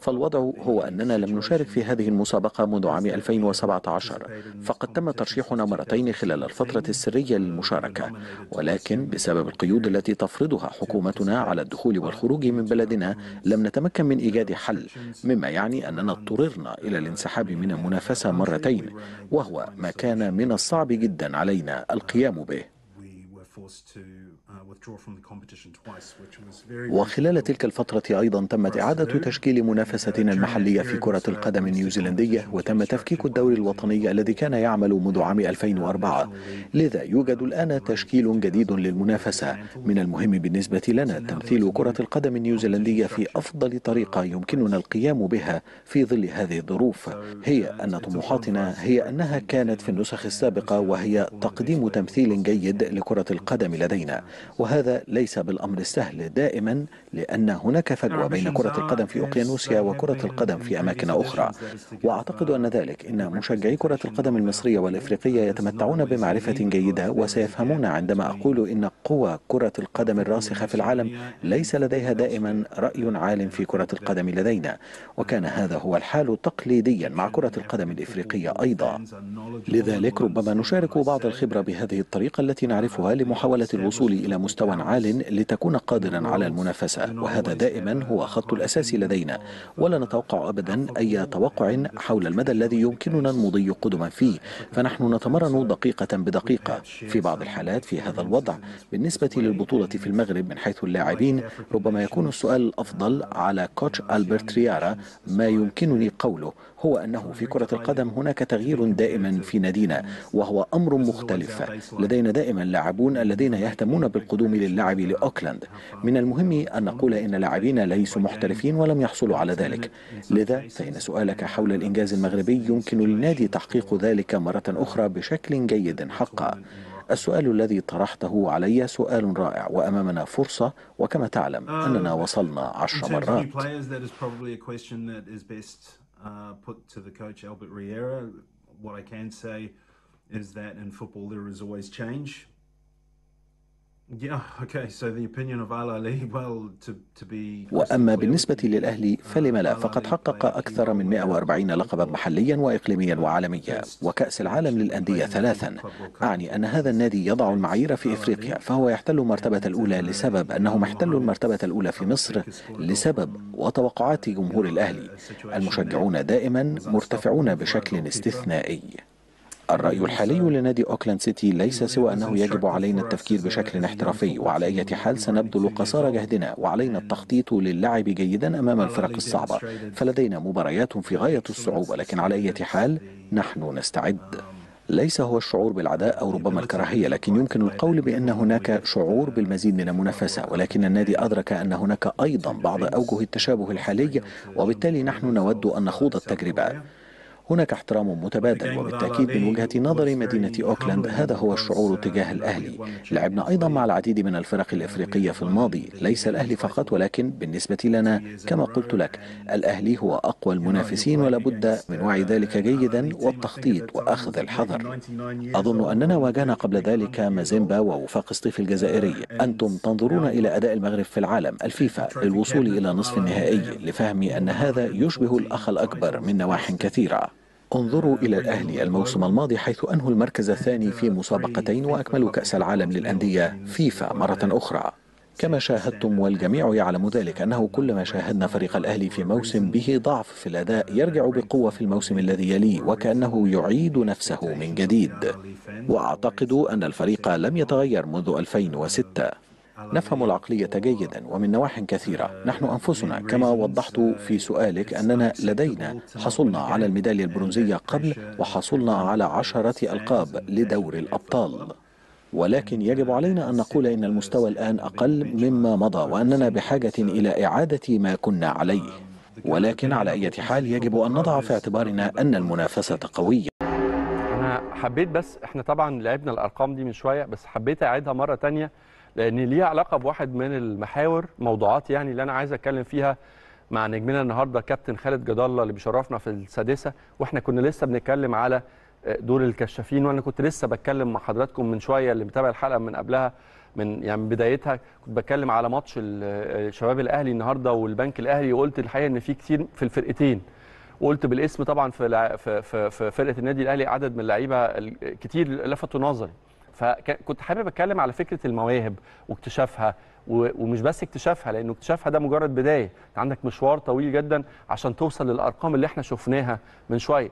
فالوضع هو أننا لم نشارك في هذه المسابقة منذ عام 2017 فقد تم ترشيحنا مرتين خلال الفترة السرية للمشاركة ولكن بسبب القيود التي تفرضها حكومتنا على الدخول والخروج من بلدنا لم نتمكن من إيجاد حل مما يعني أننا اضطررنا إلى الانسحاب من المنافسة مرتين وهو ما كان من الصعب جدا علينا القيام we were forced to وخلال تلك الفترة أيضا تمت إعادة تشكيل منافستنا المحلية في كرة القدم النيوزيلندية وتم تفكيك الدوري الوطني الذي كان يعمل منذ عام 2004 لذا يوجد الآن تشكيل جديد للمنافسة. من المهم بالنسبة لنا تمثيل كرة القدم النيوزيلندية في أفضل طريقة يمكننا القيام بها في ظل هذه الظروف. هي أن طموحاتنا هي أنها كانت في النسخ السابقة وهي تقديم تمثيل جيد لكرة القدم لدينا. وهذا ليس بالأمر السهل دائما لأن هناك فجوة بين كرة القدم في أوقيانوسيا وكرة القدم في أماكن أخرى. وأعتقد أن ذلك إن مشجعي كرة القدم المصرية والإفريقية يتمتعون بمعرفة جيدة وسيفهمون عندما أقول إن قوى كرة القدم الراسخة في العالم ليس لديها دائما رأي عال في كرة القدم لدينا. وكان هذا هو الحال تقليديا مع كرة القدم الإفريقية أيضا. لذلك ربما نشارك بعض الخبرة بهذه الطريقة التي نعرفها لمحاولة الوصول إلى مستوى عال لتكون قادرا على المنافسة وهذا دائما هو خط الأساس لدينا. ولا نتوقع أبدا أي توقع حول المدى الذي يمكننا المضي قدما فيه. فنحن نتمرن دقيقة بدقيقة في بعض الحالات في هذا الوضع. بالنسبة للبطولة في المغرب من حيث اللاعبين ربما يكون السؤال الأفضل على كوتش ألبرت ريارا ما يمكنني قوله؟ هو أنه في كرة القدم هناك تغيير دائما في نادينا وهو أمر مختلف. لدينا دائما لاعبون الذين يهتمون بالقدوم للعب لأوكلاند. من المهم أن نقول إن لاعبين ليسوا محترفين ولم يحصلوا على ذلك. لذا فإن سؤالك حول الإنجاز المغربي يمكن للنادي تحقيق ذلك مرة أخرى بشكل جيد حقا. السؤال الذي طرحته علي سؤال رائع وأمامنا فرصة وكما تعلم أننا وصلنا عشر مرات. Uh, put to the coach Albert Riera. What I can say is that in football there is always change. وأما بالنسبة للأهلي فلم لا؟ فقد حقق أكثر من 140 لقبا محليا وإقليميا وعالميا. وكأس العالم للأندية ثلاثا. أعني أن هذا النادي يضع المعايير في إفريقيا فهو يحتل المرتبة الأولى لسبب أنهم احتلوا المرتبة الأولى في مصر لسبب وتوقعات جمهور الأهلي. المشجعون دائما مرتفعون بشكل استثنائي. الرأي الحالي لنادي أوكلاند سيتي ليس سوى أنه يجب علينا التفكير بشكل احترافي وعلى أي حال سنبذل قصارى جهدنا وعلينا التخطيط للعب جيدا أمام الفرق الصعبة. فلدينا مباريات في غاية الصعوبة لكن على أي حال نحن نستعد. ليس هو الشعور بالعداء أو ربما الكراهية لكن يمكن القول بأن هناك شعور بالمزيد من المنافسة ولكن النادي أدرك أن هناك أيضا بعض أوجه التشابه الحالي وبالتالي نحن نود أن نخوض التجربة. هناك احترام متبادل وبالتأكيد من وجهة نظر مدينة أوكلاند هذا هو الشعور تجاه الأهلي. لعبنا أيضا مع العديد من الفرق الإفريقية في الماضي ليس الأهلي فقط ولكن بالنسبة لنا كما قلت لك الأهلي هو أقوى المنافسين ولا بد من وعي ذلك جيدا والتخطيط وأخذ الحذر. أظن أننا واجهنا قبل ذلك مازيمبا ووفاق سطيف الجزائري. أنتم تنظرون إلى أداء المغرب في العالم الفيفا للوصول إلى نصف النهائي لفهم أن هذا يشبه الأخ الأكبر من نواح كثيرة. انظروا إلى الأهلي الموسم الماضي حيث أنهوا المركز الثاني في مسابقتين وأكملوا كأس العالم للأندية فيفا مرة أخرى. كما شاهدتم والجميع يعلم ذلك أنه كلما شاهدنا فريق الأهلي في موسم به ضعف في الأداء يرجع بقوة في الموسم الذي يليه وكأنه يعيد نفسه من جديد. وأعتقد أن الفريق لم يتغير منذ 2006 نفهم العقلية جيدا ومن نواح كثيرة. نحن أنفسنا كما وضحت في سؤالك أننا لدينا حصلنا على الميدالية البرونزية قبل وحصلنا على عشرة ألقاب لدور الأبطال. ولكن يجب علينا أن نقول إن المستوى الآن أقل مما مضى وأننا بحاجة إلى إعادة ما كنا عليه. ولكن على أي حال يجب أن نضع في اعتبارنا أن المنافسة قوية. أنا حبيت بس إحنا طبعا لعبنا الأرقام دي من شوية بس حبيت أعيدها مرة تانية. لأن ليها علاقة بواحد من المحاور موضوعات يعني اللي أنا عايز أتكلم فيها مع نجمنا النهارده كابتن خالد جد الله اللي بيشرفنا في السادسة. وإحنا كنا لسه بنتكلم على دور الكشافين وأنا كنت لسه بتكلم مع حضراتكم من شوية اللي متابع الحلقة من قبلها من يعني من بدايتها. كنت بتكلم على ماتش الشباب الأهلي النهارده والبنك الأهلي. وقلت الحقيقة إن في كتير في الفرقتين. وقلت بالاسم طبعا في في في, فرقة النادي الأهلي عدد من اللعيبة ال- كتير لفتوا نظري. فكنت حابب أتكلم على فكرة المواهب واكتشافها ومش بس اكتشافها لأنه اكتشافها ده مجرد بداية. أنت عندك مشوار طويل جدا عشان توصل للأرقام اللي إحنا شفناها من شوية.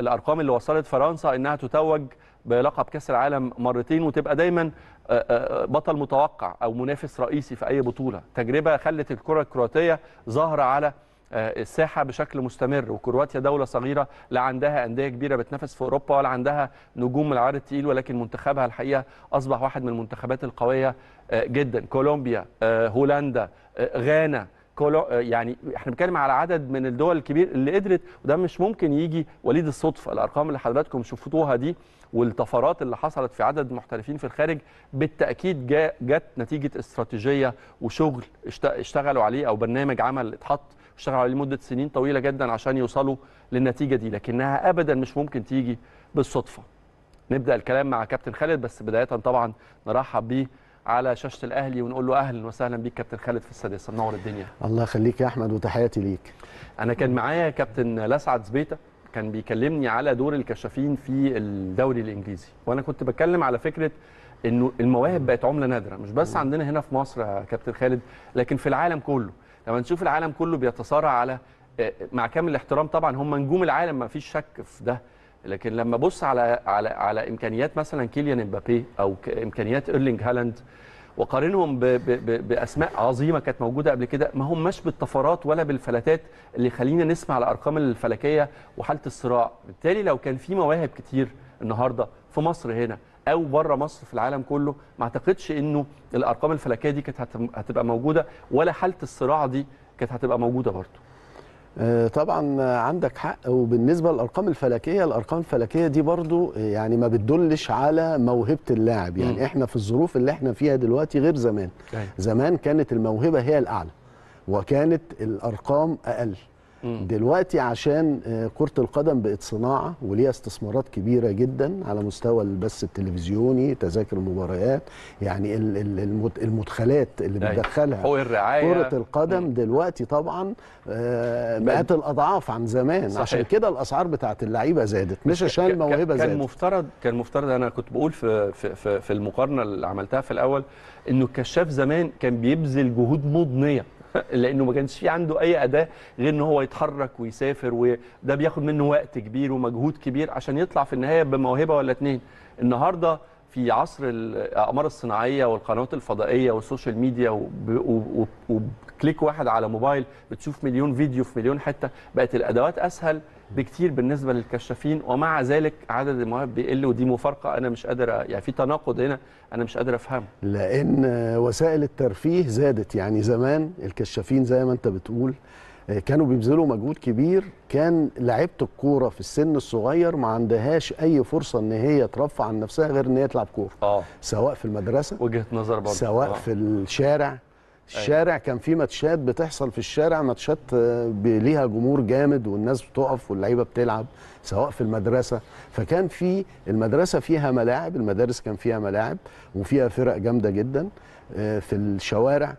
الأرقام اللي وصلت فرنسا إنها تتوج بلقب كأس العالم مرتين وتبقى دايما بطل متوقع أو منافس رئيسي في أي بطولة. تجربة خلت الكرة الكرواتية ظاهرة على الساحة بشكل مستمر. وكرواتيا دولة صغيرة لا عندها أندية كبيرة بتنافس في أوروبا ولا عندها نجوم من العيار التقيل ولكن منتخبها الحقيقة أصبح واحد من المنتخبات القوية آه، جدا. كولومبيا آه، هولندا آه، غانا آه، يعني إحنا بنتكلم على عدد من الدول الكبير اللي قدرت وده مش ممكن يجي وليد الصدفة. الأرقام اللي حضراتكم شفتوها دي والطفرات اللي حصلت في عدد المحترفين في الخارج بالتأكيد جت نتيجة استراتيجية وشغل اشت- اشتغلوا عليه أو برنامج عمل اتحط اشتغلوا عليه لمدة سنين طويلة جدا عشان يوصلوا للنتيجة دي لكنها ابدا مش ممكن تيجي بالصدفة. نبدأ الكلام مع كابتن خالد بس بداية طبعا نرحب بيه على شاشة الأهلي ونقول له أهلا وسهلا بيك كابتن خالد في السادسه منور الدنيا. الله يخليك يا أحمد وتحياتي ليك. أنا كان معايا كابتن لسعد زبيته كان بيكلمني على دور الكشافين في الدوري الإنجليزي. وأنا كنت بتكلم على فكرة إنه المواهب بقت عملة نادرة مش بس عندنا هنا في مصر يا كابتن خالد لكن في العالم كله. لما نشوف العالم كله بيتصارع على آه، مع كامل الاحترام طبعا هم نجوم العالم ما فيش شك في ده. لكن لما ابص على على على إمكانيات مثلا كيليان امبابي أو إمكانيات إيرلينج هالاند وقارنهم ب ب ب بأسماء عظيمة كانت موجودة قبل كده ما هماش بالطفرات ولا بالفلاتات اللي خلينا نسمع الأرقام الفلكية وحالة الصراع. بالتالي لو كان في مواهب كتير النهارده في مصر هنا أو بره مصر في العالم كله ما أعتقدش إنه الأرقام الفلكية دي كانت هت- هتبقى موجودة ولا حالة الصراع دي كانت هتبقى موجودة برضه. آه، طبعا عندك حق. وبالنسبة للأرقام الفلكية الأرقام الفلكية دي برضو يعني ما بتدلش على موهبة اللاعب. يعني مم. إحنا في الظروف اللي إحنا فيها دلوقتي غير زمان. أيوة. زمان كانت الموهبة هي الأعلى وكانت الأرقام أقل. دلوقتي عشان آه، كرة القدم بقت صناعة وليها استثمارات كبيرة جدا على مستوى البث التلفزيوني تذاكر المباريات يعني ال- ال- المد- المدخلات اللي أيوة. بتدخلها. حقوق الرعاية. كرة القدم. دلوقتي طبعا آه، مئات الأضعاف عن زمان. صحيح. عشان كده الأسعار بتاعت اللعيبة زادت مش عشان الموهبة كان زادت. مفترض كان مفترض أنا كنت بقول في في في, في المقارنة اللي عملتها في الأول إنه الكشاف زمان كان بيبذل جهود مضنية. لأنه ما كانش في عنده أي أداة غير إن هو يتحرك ويسافر وده بياخد منه وقت كبير ومجهود كبير عشان يطلع في النهاية بموهبة ولا اتنين. النهارده في عصر الاقمار الصناعية والقنوات الفضائية والسوشيال ميديا وبكليك واحد على موبايل بتشوف مليون فيديو في مليون حتة بقت الأدوات أسهل بكتير بالنسبة للكشافين ومع ذلك عدد المواهب بيقل ودي مفارقة أنا مش قادر يعني في تناقض هنا أنا مش قادر أفهمه. لأن وسائل الترفيه زادت يعني زمان الكشافين زي ما أنت بتقول آه، كانوا بيبذلوا مجهود كبير. كان لعيبة الكورة في السن الصغير ما عندهاش أي فرصة إن هي ترفع عن نفسها غير إن هي تلعب كورة. آه. سواء في المدرسة وجهة نظر برضه. سواء آه. في الشارع الشارع كان في ماتشات بتحصل في الشارع ماتشات آه، ليها جمهور جامد والناس بتقف واللعيبة بتلعب سواء في المدرسة. فكان في المدرسة فيها ملاعب المدارس كان فيها ملاعب وفيها فرق جامدة جدا آه، في الشوارع.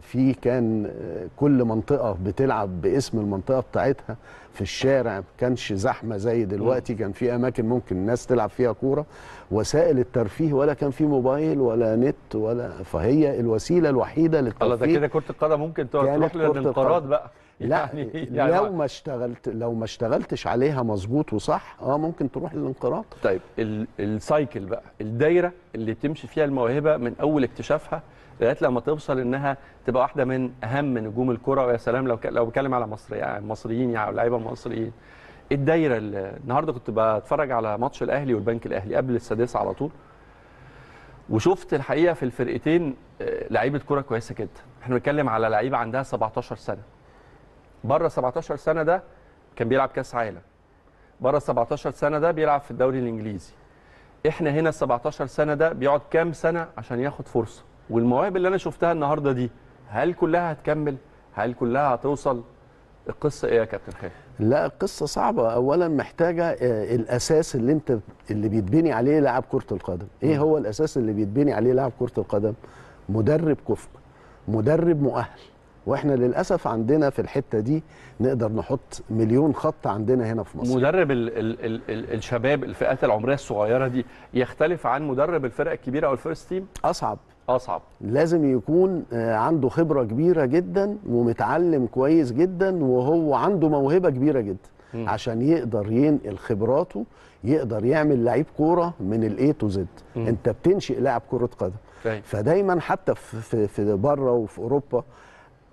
في كان آه، كل منطقة بتلعب باسم المنطقة بتاعتها في الشارع. ما كانش زحمة زي دلوقتي. كان في أماكن ممكن الناس تلعب فيها كورة. وسائل الترفيه ولا كان في موبايل ولا نت ولا فهي الوسيلة الوحيدة الله ده للترفيه كده كرة القدم ممكن تروح للانقراض. بقى. لا يعني لو ما اشتغلت لو ما اشتغلتش عليها مظبوط وصح آه ممكن تروح للانقراض. طيب ال- السايكل بقى الدايرة اللي بتمشي فيها الموهبة من أول اكتشافها لغاية لما توصل إنها تبقى واحدة من أهم نجوم الكرة ويا سلام لو ك... لو بتكلم على مصر يعني مصريين يعني لعيبه مصريين الدايرة النهارده كنت بتفرج على ماتش الأهلي والبنك الأهلي قبل السادسه على طول. وشفت الحقيقة في الفرقتين آه، لعيبة كوره كويسة جدا. إحنا بنتكلم على لعيبه عندها 17 سنة. بره 17 سنة ده كان بيلعب كأس عالم. بره 17 سنة ده بيلعب في الدوري الإنجليزي. إحنا هنا 17 سنة ده بيقعد كام سنة عشان ياخد فرصة؟ والمواهب اللي أنا شفتها النهارده دي هل كلها هتكمل؟ هل كلها هتوصل؟ القصة إيه يا كابتن خالد؟ لا قصة صعبة. اولا محتاجة آه، الأساس اللي أنت اللي بيتبني عليه لاعب كرة القدم. إيه هو الأساس اللي بيتبني عليه لاعب كرة القدم؟ مدرب كفء مدرب مؤهل. وإحنا للأسف عندنا في الحتة دي نقدر نحط مليون خط عندنا هنا في مصر. مدرب ال ال ال ال الشباب الفئات العمرية الصغيرة دي يختلف عن مدرب الفرق الكبيرة أو ال first team؟ أصعب. اصعب لازم يكون آه، عنده خبرة كبيرة جدا ومتعلم كويس جدا وهو عنده موهبة كبيرة جدا مم. عشان يقدر ينقل خبراته يقدر يعمل لعيب كورة من ال A to Z. انت بتنشئ لاعب كرة قدم. فدايما حتى في في, في بره وفي أوروبا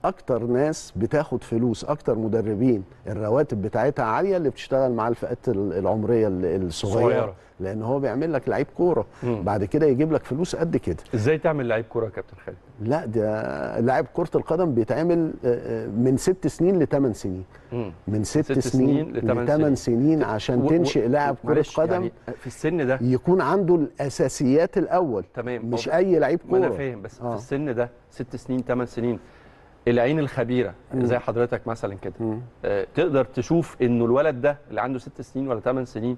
أكتر ناس بتاخد فلوس أكتر مدربين الرواتب بتاعتها عالية اللي بتشتغل مع الفئات ال- العمرية ال- الصغيرة صغيرة. لأن هو بيعمل لك لعيب كورة. بعد كده يجيب لك فلوس قد كده إزاي تعمل لعيب كورة يا كابتن خالد لا ده لاعب كرة القدم بيتعمل آه، آه، من ست سنين لثمان سنين مم. من ست, ست سنين لثمان سنين. سنين عشان و- تنشئ لاعب كرة معلش قدم يعني في السن ده يكون عنده الأساسيات الأول تمام مش أي لعيب ما أنا فاهم بس آه. في السن ده ست سنين ثمان سنين العين الخبيرة زي حضرتك مثلا كده. مم. آه، تقدر تشوف إنه الولد ده اللي عنده ست سنين ولا ثمان سنين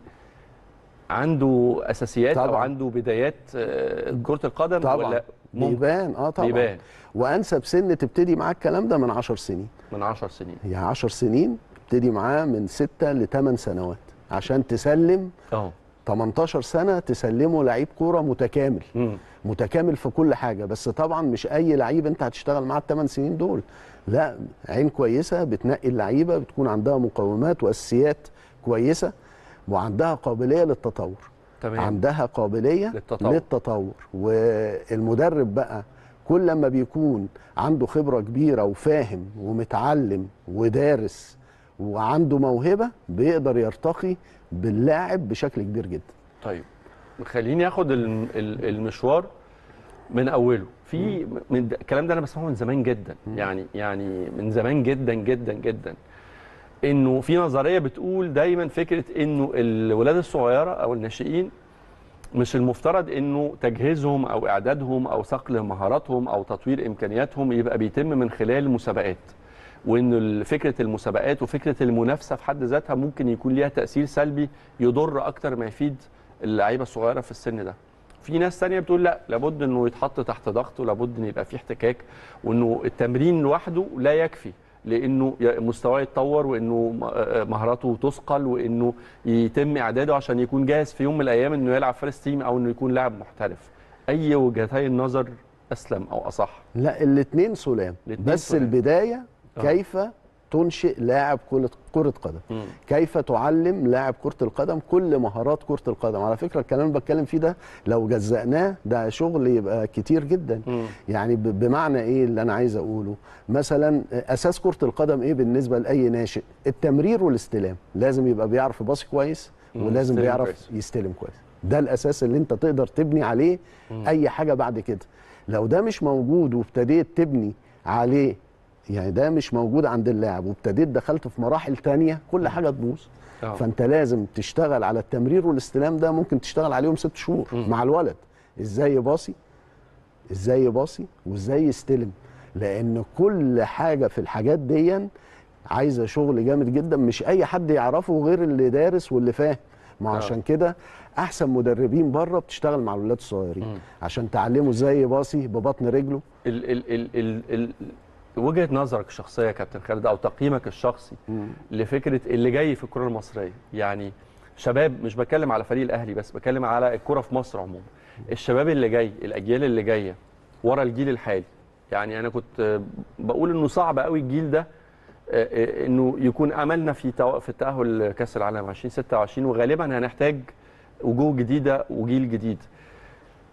عنده أساسيات أو طبعاً. عنده بدايات آه، كرة القدم طبعا. ولا ممكن؟ بيبان. آه طبعا. بيبان. وأنسب سن تبتدي معاه الكلام ده من 10 سنين. من 10 سنين. يعني 10 سنين تبتدي معاه من 6 ل 8 سنوات عشان تسلم آه 18 سنة تسلمه لعيب كورة متكامل. مم. متكامل في كل حاجة بس طبعا مش أي لعيب أنت هتشتغل معاه الثمان سنين دول. لا عين كويسة بتنقي اللعيبة بتكون عندها مقومات وأساسيات كويسة وعندها قابلية للتطور. تمام. عندها قابلية للتطور. للتطور. والمدرب بقى كل لما بيكون عنده خبرة كبيرة وفاهم ومتعلم ودارس وعنده موهبة بيقدر يرتقي باللاعب بشكل كبير جدا. طيب خليني آخد الم- ال- المشوار من أوله. في من الكلام ده أنا بسمعه من زمان جدا. يعني يعني من زمان جدا جدا جدا. إنه في نظرية بتقول دايما فكرة إنه الولاد الصغيرة أو الناشئين مش المفترض إنه تجهيزهم أو إعدادهم أو صقل مهاراتهم أو تطوير إمكانياتهم يبقى بيتم من خلال المسابقات وان فكرة المسابقات وفكرة المنافسة في حد ذاتها ممكن يكون ليها تأثير سلبي يضر أكتر ما يفيد اللعيبة الصغيرة في السن ده في ناس تانية بتقول لا لابد إنه يتحط تحت ضغط ولابد إن يبقى في احتكاك وإنه التمرين لوحده لا يكفي لإنه مستواه يتطور وإنه آه مهاراته تصقل وإنه يتم إعداده عشان يكون جاهز في يوم من الأيام إنه يلعب first team أو إنه يكون لاعب محترف أي وجهتي النظر أسلم أو أصح لا الاثنين سليم بس سليم. البداية. كيف تنشئ لاعب كرة كرة قدم؟ مم. كيف تعلم لاعب كرة القدم كل مهارات كرة القدم؟ على فكرة الكلام اللي بتكلم فيه ده لو جزأناه ده شغل يبقى كتير جدا. مم. يعني بمعنى إيه اللي أنا عايز أقوله؟ مثلا أساس كرة القدم إيه بالنسبة لأي ناشئ؟ التمرير والاستلام. لازم يبقى بيعرف يباصي كويس مم. ولازم بيعرف كويس. يستلم كويس. ده الأساس اللي أنت تقدر تبني عليه أي حاجة بعد كده. لو ده مش موجود وابتديت تبني عليه يعني ده مش موجود عند اللاعب وابتديت دخلت في مراحل تانية كل حاجة تبوظ. آه. فأنت لازم تشتغل على التمرير والاستلام ده ممكن تشتغل عليهم ست شهور مع الولد. إزاي يباصي؟ إزاي يباصي؟ وإزاي يستلم؟ لأن كل حاجة في الحاجات دي عايزة شغل جامد جدا مش أي حد يعرفه غير اللي دارس واللي فاهم. ما آه. عشان كده أحسن مدربين بره بتشتغل مع الولاد الصغيرين عشان تعلمه إزاي يباصي ببطن رجله. ال ال ال ال ال وجهة نظرك الشخصية يا كابتن خالد أو تقييمك الشخصي لفكرة اللي جاي في الكرة المصرية. يعني شباب مش بتكلم على فريق الأهلي بس بتكلم على الكرة في مصر عموما. الشباب اللي جاي الأجيال اللي جاية ورا الجيل الحالي يعني أنا كنت بقول إنه صعب قوي الجيل ده آه، آه، إنه يكون أملنا في في التاهل لكاس العالم 2026 وغالبا هنحتاج وجوه جديدة وجيل جديد.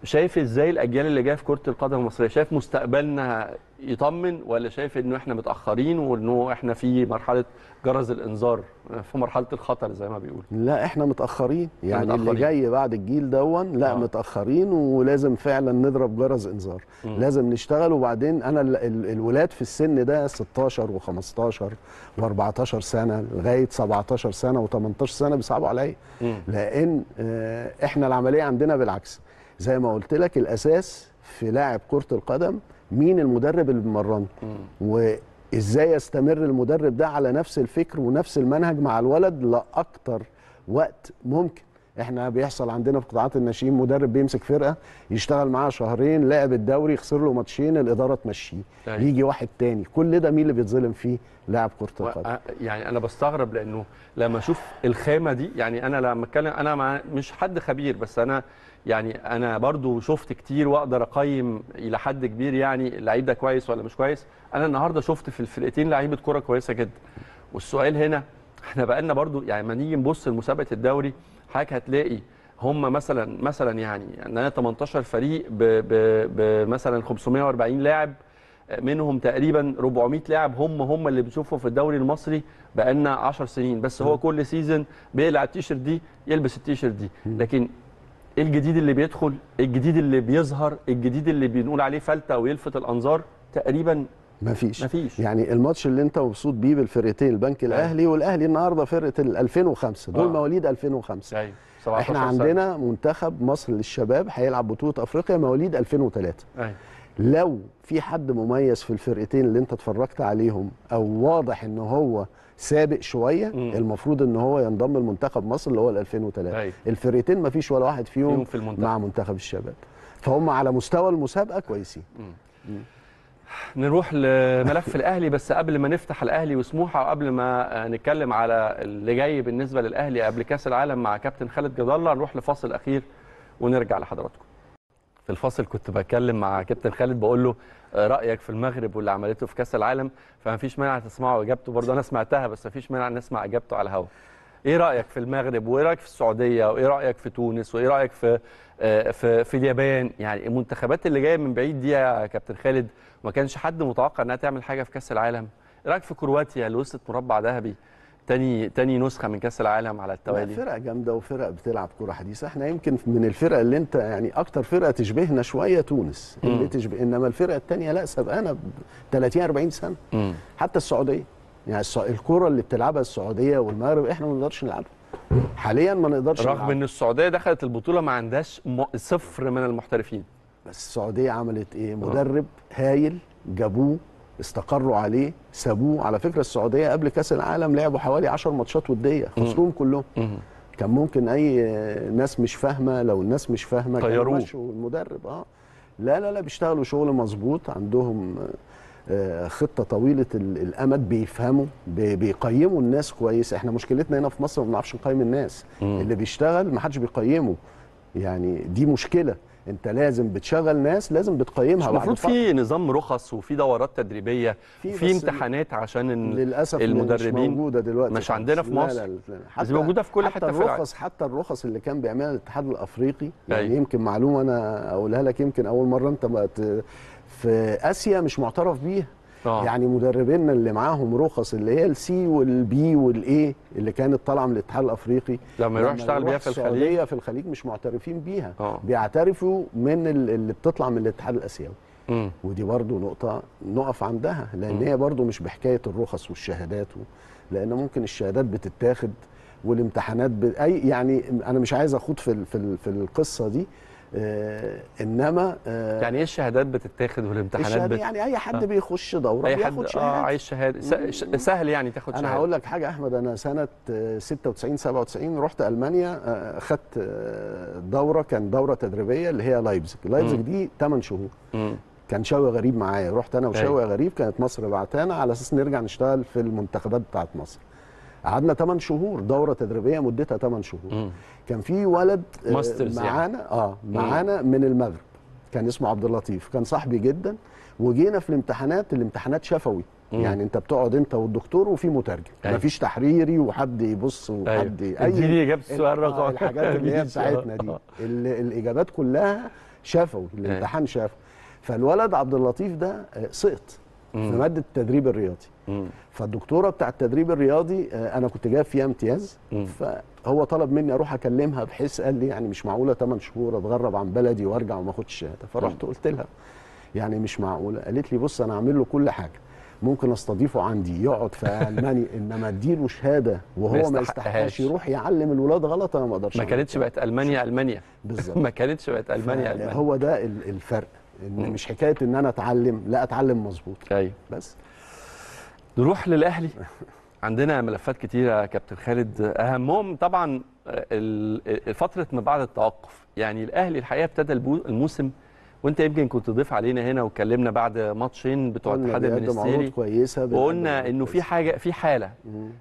شايف إزاي الأجيال اللي جاية في كرة القدم المصرية؟ شايف مستقبلنا يطمن ولا شايف إنه إحنا متأخرين وإنه إحنا في مرحلة جرس الإنذار في مرحلة الخطر زي ما بيقولوا؟ لا إحنا متأخرين. يعني متأخرين. اللي جاي بعد الجيل دون لا آه. متأخرين ولازم فعلا نضرب جرس إنذار. لازم نشتغل. وبعدين أنا ال ال الولاد في السن ده 16 و15 و14 سنة لغاية 17 سنة و18 سنة بيصعبوا عليا. لأن آه، إحنا العملية عندنا بالعكس. زي ما قلت لك الأساس في لاعب كرة القدم مين المدرب اللي بيمرنه؟ وإزاي يستمر المدرب ده على نفس الفكر ونفس المنهج مع الولد لأكتر وقت ممكن. إحنا بيحصل عندنا في قطاعات الناشئين مدرب بيمسك فرقة يشتغل معاها شهرين لعب الدوري يخسر له ماتشين الإدارة تمشيه. أيوة. يجي واحد تاني. كل ده مين اللي بيتظلم فيه؟ لاعب كرة القدم. يعني أنا بستغرب لأنه لما أشوف الخامة دي يعني أنا لما أتكلم أنا مع مش حد خبير بس أنا يعني أنا برضو شفت كتير وأقدر أقيم إلى حد كبير يعني اللعيب ده كويس ولا مش كويس. أنا النهارده شفت في الفرقتين لعيبة كورة كويسة جدا. والسؤال هنا إحنا بقالنا برضو يعني لما نيجي نبص لمسابقة الدوري حضرتك هتلاقي هم مثلا مثلا يعني عندنا 18 فريق بمثلا 540 لاعب منهم تقريبا 400 لاعب هم هم اللي بنشوفهم في الدوري المصري بقالنا 10 سنين. بس هو كل سيزون بيقلع التيشيرت دي يلبس التيشيرت دي. لكن إيه الجديد اللي بيدخل الجديد اللي بيظهر الجديد اللي بنقول عليه فلتة ويلفت الأنظار تقريبا مفيش مفيش. يعني الماتش اللي انت مبسوط بيه بالفرقتين البنك الأهلي والأهلي النهارده فرقة ال 2005 دول آه. مواليد 2005 أيوه 17 إحنا سنة. عندنا منتخب مصر للشباب هيلعب بطولة أفريقيا مواليد 2003 أيوه لو في حد مميز في الفرقتين اللي انت اتفرجت عليهم أو واضح إن هو سابق شوية مم. المفروض إن هو ينضم لمنتخب مصر اللي هو ال 2003 أيوة. الفرقتين ما فيش ولا واحد فيهم, فيهم في المنتخب. مع منتخب الشباب فهم على مستوى المسابقة كويسين نروح لملف الأهلي بس قبل ما نفتح الأهلي وسموحة وقبل ما نتكلم على اللي جاي بالنسبة للأهلي قبل كأس العالم مع كابتن خالد جد الله نروح لفاصل أخير ونرجع لحضراتكم في الفاصل كنت بتكلم مع كابتن خالد بقول له رأيك في المغرب واللي عملته في كأس العالم فما فيش مانع تسمعوا إجابته برضه. أنا سمعتها بس ما فيش مانع نسمع إجابته على الهواء إيه رأيك في المغرب؟ وإيه رأيك في السعودية؟ وإيه رأيك في تونس؟ وإيه رأيك في آه، في في اليابان؟ يعني المنتخبات اللي جاية من بعيد دي يا كابتن خالد ما كانش حد متوقع إنها تعمل حاجة في كأس العالم. إيه رأيك في كرواتيا اللي وصلت مربع ذهبي؟ تاني تاني نسخة من كأس العالم على التوالي. فرق جامدة وفرق بتلعب كرة حديثة. إحنا يمكن من الفرق اللي أنت يعني أكتر فرقة تشبهنا شوية تونس اللي. تشبه إنما الفرقة الثانية لا سبقانا ب 30 40 سنة. مم. حتى السعودية. يعني الكرة اللي بتلعبها السعودية والمغرب إحنا ما نقدرش نلعبها. حاليا ما نقدرش رغم نلعبها. إن السعودية دخلت البطولة ما عندهاش صفر من المحترفين. بس السعودية عملت إيه؟ مدرب هايل جابوه استقروا عليه سابوه. على فكرة السعودية قبل كأس العالم لعبوا حوالي 10 ماتشات ودية خسروهم كلهم. كان ممكن أي ناس مش فاهمة لو الناس مش فاهمة كانوا. مشوا المدرب. آه. لا لا لا بيشتغلوا شغل مظبوط. عندهم آه، خطة طويلة ال- الأمد بيفهموا بي- بيقيموا الناس كويس. إحنا مشكلتنا هنا في مصر ما بنعرفش نقيم الناس. اللي بيشتغل ما حدش بيقيمه. يعني دي مشكلة. انت لازم بتشغل ناس لازم بتقيمها المفروض. في نظام رخص وفي دورات تدريبية في وفي امتحانات عشان للأسف المدربين مش موجودة دلوقتي مش. عندنا في مصر. لا لا لا. بس موجودة في كل حتى حتة في. الرخص حتى الرخص اللي كان بيعملها الاتحاد الأفريقي يعني أيوة. يمكن معلومة أنا أقولها لك يمكن أول مرة أنت في آسيا مش معترف بيها آه. يعني مدربينا اللي معاهم رخص اللي هي ال C وال B وال A اللي كانت طالعة من الاتحاد الأفريقي لما يروح يشتغل بيها في الخليج في الخليج مش معترفين بيها آه. بيعترفوا من ال- اللي بتطلع من الاتحاد الآسيوي مم. ودي برضو نقطة نقف عندها لأن هي برضو مش بحكاية الرخص والشهادات و... لأن ممكن الشهادات بتتاخد والامتحانات ب... أي يعني أنا مش عايز أخوض في ال... في, ال... في القصة دي آه إنما آه يعني إيه الشهادات بتتاخد والامتحانات بت... يعني أي حد آه. بيخش دورة أي حد بياخد آه شهادة. عايز شهادة. سهل يعني تاخد أنا شهادة. هقول لك حاجة أحمد أنا سنة آه، 96 97 رحت ألمانيا آه، أخدت آه، دورة كان دورة تدريبية اللي هي لايبزيج. لايبزيج دي 8 شهور. مم. كان شوقي غريب معايا. رحت أنا أيوة. وشوقي غريب كانت مصر بعتانا على أساس نرجع نشتغل في المنتخبات بتاعت مصر. قعدنا 8 شهور دورة تدريبية مدتها 8 شهور مم. كان في ولد آه، يعني. معانا آه معانا من المغرب كان اسمه عبد اللطيف كان صاحبي جدا وجينا في الامتحانات الامتحانات شفوي مم. يعني انت بتقعد انت والدكتور وفي مترجم أيوة. مفيش تحريري وحد يبص وحد أيوه اديني إجابة السؤال آه، رقم الحاجات اللي هي بتاعتنا دي آه. ال- الإجابات كلها شفوي الامتحان شفوي فالولد عبد اللطيف ده آه، سقط في. مادة التدريب الرياضي. فالدكتورة بتاع التدريب الرياضي آه، أنا كنت جايب فيها امتياز. فهو طلب مني أروح أكلمها بحيث قال لي يعني مش معقولة 8 شهور أتغرب عن بلدي وأرجع وما أخدش شهادة. فرحت قلت لها يعني مش معقولة. قالت لي بص أنا اعمل له كل حاجة. ممكن أستضيفه عندي يقعد في ألمانيا إنما أديله شهادة وهو ما يستحقهاش. يروح يعلم الولاد غلط أنا ما أقدرش ما كانتش. بقت ألمانيا ألمانيا. بالظبط. ما كانتش بقت ألمانيا ألمانيا. هو ده ال- الفرق إن مش حكاية إن أنا أتعلم لا أتعلم مظبوط. أيوه. بس. نروح للأهلي. عندنا ملفات كتيرة يا كابتن خالد. أهمهم طبعا فترة ما بعد التوقف. يعني الأهلي الحقيقة ابتدى الموسم وأنت يمكن كنت ضيف علينا هنا واتكلمنا بعد ماتشين بتوع الاتحاد المنستيري. كويسة وقلنا إنه في. حاجة في حالة.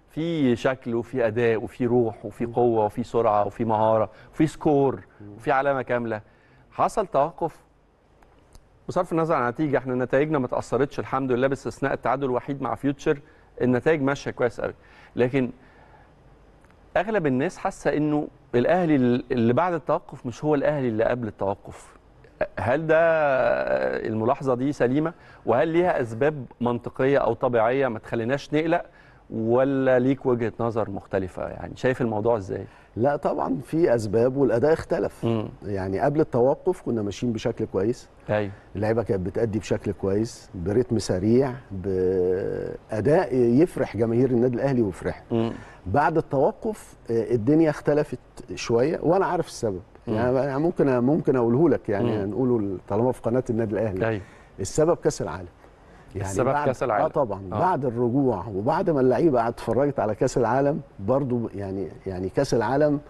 في شكل وفي أداء وفي روح وفي قوة وفي سرعة وفي مهارة وفي سكور وفي علامة كاملة. حصل توقف بصرف النظر عن النتيجة إحنا نتائجنا ما تأثرتش الحمد لله باستثناء التعادل الوحيد مع فيوتشر النتائج ماشية كويس قوي. لكن أغلب الناس حاسة إنه الأهلي اللي بعد التوقف مش هو الأهلي اللي قبل التوقف. هل ده الملاحظة دي سليمة؟ وهل ليها أسباب منطقية أو طبيعية ما تخليناش نقلق؟ ولا ليك وجهة نظر مختلفة؟ يعني شايف الموضوع إزاي؟ لا طبعا في أسباب والأداء اختلف. امم يعني قبل التوقف كنا ماشيين بشكل كويس. أيوه. اللعيبة كانت بتأدي بشكل كويس برتم سريع بأداء يفرح جماهير النادي الأهلي ويفرح امم بعد التوقف آه، الدنيا اختلفت شوية وأنا عارف السبب. يعني ممكن ممكن أقوله لك يعني مم. نقوله طالما في قناة النادي الأهلي. أيوه. السبب كأس العالم. السبب بعد كأس العالم. آه طبعا آه. بعد الرجوع وبعد ما اللعيبة قعدت اتفرجت على كأس العالم برضو يعني يعني كأس العالم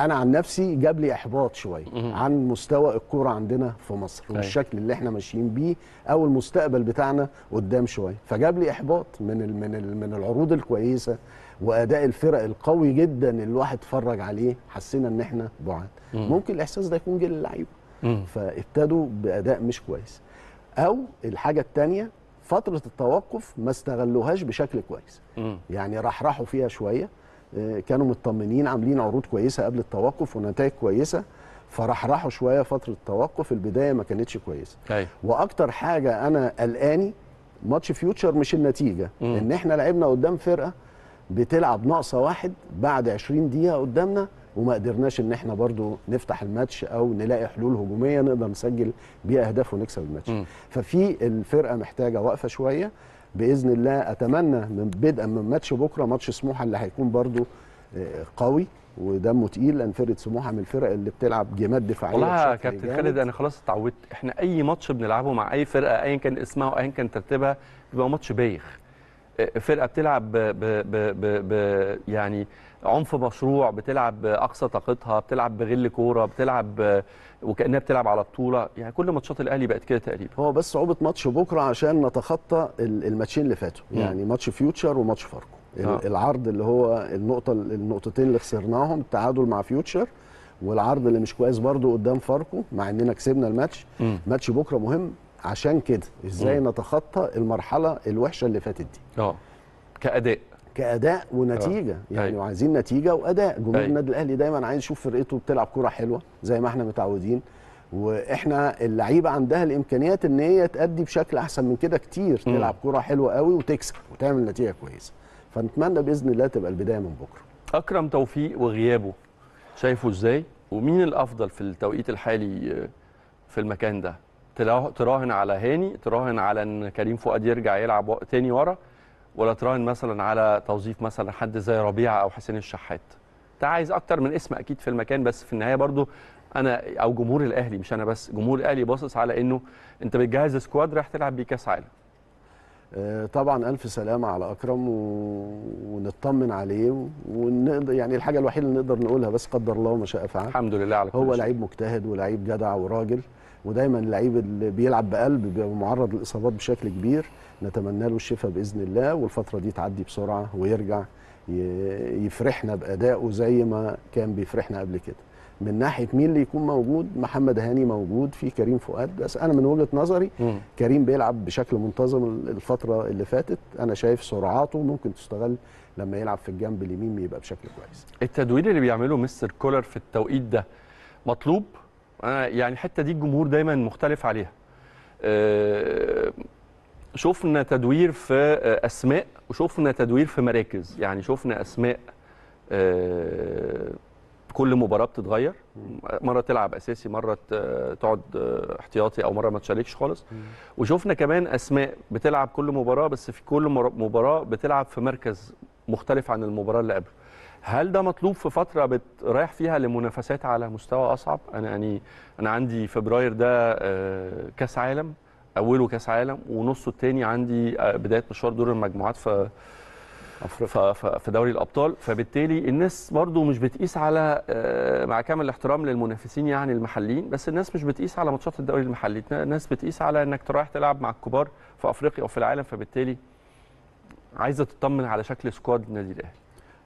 أنا عن نفسي جاب لي إحباط شوية. عن مستوى الكورة عندنا في مصر أيوة. والشكل اللي إحنا ماشيين بيه أو المستقبل بتاعنا قدام شوية فجاب لي إحباط من ال من ال من العروض الكويسة وأداء الفرق القوي جدا اللي الواحد اتفرج عليه حسينا إن إحنا بعاد مم. ممكن الإحساس ده يكون جه للعيبة فابتدوا بأداء مش كويس أو الحاجة الثانية فترة التوقف ما استغلوهاش بشكل كويس. يعني رحرحوا فيها شوية. آه، كانوا مطمنين عاملين عروض كويسة قبل التوقف ونتائج كويسة. فرحرحوا شوية فترة التوقف البداية ما كانتش كويسة. وأكتر حاجة أنا قلقاني ماتش فيوتشر مش النتيجة. مم. إن إحنا لعبنا قدام فرقة بتلعب ناقصة واحد بعد 20 دقيقة قدامنا وما قدرناش إن إحنا برضو نفتح الماتش أو نلاقي حلول هجومية نقدر نسجل بيها أهداف ونكسب الماتش. مم. ففي الفرقة محتاجة وقفه شوية. بإذن الله أتمنى من بدءا من ماتش بكرة ماتش سموحة اللي هيكون برضو آه، قوي ودمه تقيل. لأن فرقه سموحة من الفرق اللي بتلعب جيمات دفاعية والله يا كابتن. خالد أنا خلاص اتعودت. إحنا أي ماتش بنلعبه مع أي فرقة ايا كان اسمها وايا كان ترتيبها بيبقى ماتش بايخ. آه، فرقة بتلعب ب ب ب ب ب يعني عنف مشروع بتلعب بأقصى طاقتها بتلعب بغل كورة بتلعب وكأنها بتلعب على بطولة. يعني كل ماتشات الأهلي بقت كده تقريبا. هو بس صعوبه ماتش بكرة عشان نتخطى ال- الماتشين اللي فاتوا. مم. يعني ماتش فيوتشر وماتش فاركو. آه. العرض اللي هو النقطة النقطتين اللي خسرناهم التعادل مع فيوتشر والعرض اللي مش كويس برضو قدام فاركو مع إننا كسبنا الماتش. مم. ماتش بكرة مهم. عشان كده إزاي مم. نتخطى المرحلة الوحشة اللي فاتت دي؟ آه. كأداء. كأداء ونتيجة. يعني أيوة. وعايزين نتيجة وأداء. جمهور أيوة. النادي الأهلي دايما عايز يشوف فرقته بتلعب كوره حلوة زي ما إحنا متعودين. وإحنا اللعيبة عندها الإمكانيات إن هي تأدي بشكل أحسن من كده كتير. مم. تلعب كوره حلوة قوي وتكسب وتعمل نتيجة كويسة. فنتمنى بإذن الله تبقى البداية من بكرة. أكرم توفيق وغيابه شايفه إزاي؟ ومين الأفضل في التوقيت الحالي آه، في المكان ده؟ تراهن على هاني تراهن على إن كريم فؤاد يرجع يلعب تاني ورا؟ ولا تراهن مثلا على توظيف مثلا حد زي ربيعه أو حسين الشحات. انت عايز أكتر من اسم أكيد في المكان بس في النهاية برضو أنا أو جمهور الأهلي مش أنا بس جمهور الأهلي باصص على إنه أنت بتجهز سكواد رايح تلعب بيه كأس عالم. آه، طبعا ألف سلامة على أكرم و... ونطمن عليه ونقدر يعني الحاجة الوحيدة اللي نقدر نقولها بس قدر الله ما شاء فعل. الحمد لله على كل هو. لعيب مجتهد ولعيب جدع وراجل ودايما اللعيب اللي بيلعب بقلب بيبقى معرض للإصابات بشكل كبير. نتمنى له الشفاء بإذن الله والفترة دي تعدي بسرعة ويرجع يفرحنا بأدائه زي ما كان بيفرحنا قبل كده. من ناحية مين اللي يكون موجود؟ محمد هاني موجود في كريم فؤاد. بس أنا من وجهة نظري مم. كريم بيلعب بشكل منتظم الفترة اللي فاتت. أنا شايف سرعاته ممكن تستغل لما يلعب في الجنب اليمين يبقى بشكل كويس. التدوير اللي بيعمله مستر كولر في التوقيت ده مطلوب؟ أنا يعني الحتة دي الجمهور دايما مختلف عليها. آه، شفنا تدوير في آه، أسماء وشفنا تدوير في مراكز. يعني شفنا أسماء آه، كل مباراة بتتغير. مرة تلعب أساسي مرة تقعد آه، احتياطي أو مرة ما تشاركش خالص. وشفنا كمان أسماء بتلعب كل مباراة بس في كل مباراة بتلعب في مركز مختلف عن المباراة اللي قبل هل ده مطلوب في فترة رايح فيها لمنافسات على مستوى أصعب؟ أنا يعني أنا عندي فبراير ده كأس عالم. أوله كأس عالم ونصه الثاني عندي آه، بداية مشوار دور المجموعات في ف- في دوري الأبطال. فبالتالي الناس برضو مش بتقيس على آه، مع كامل الاحترام للمنافسين يعني المحليين بس الناس مش بتقيس على ماتشات الدوري المحلي. الناس بتقيس على إنك رايح تلعب مع الكبار في أفريقيا وفي العالم. فبالتالي عايزة تطمن على شكل سكواد النادي الأهلي.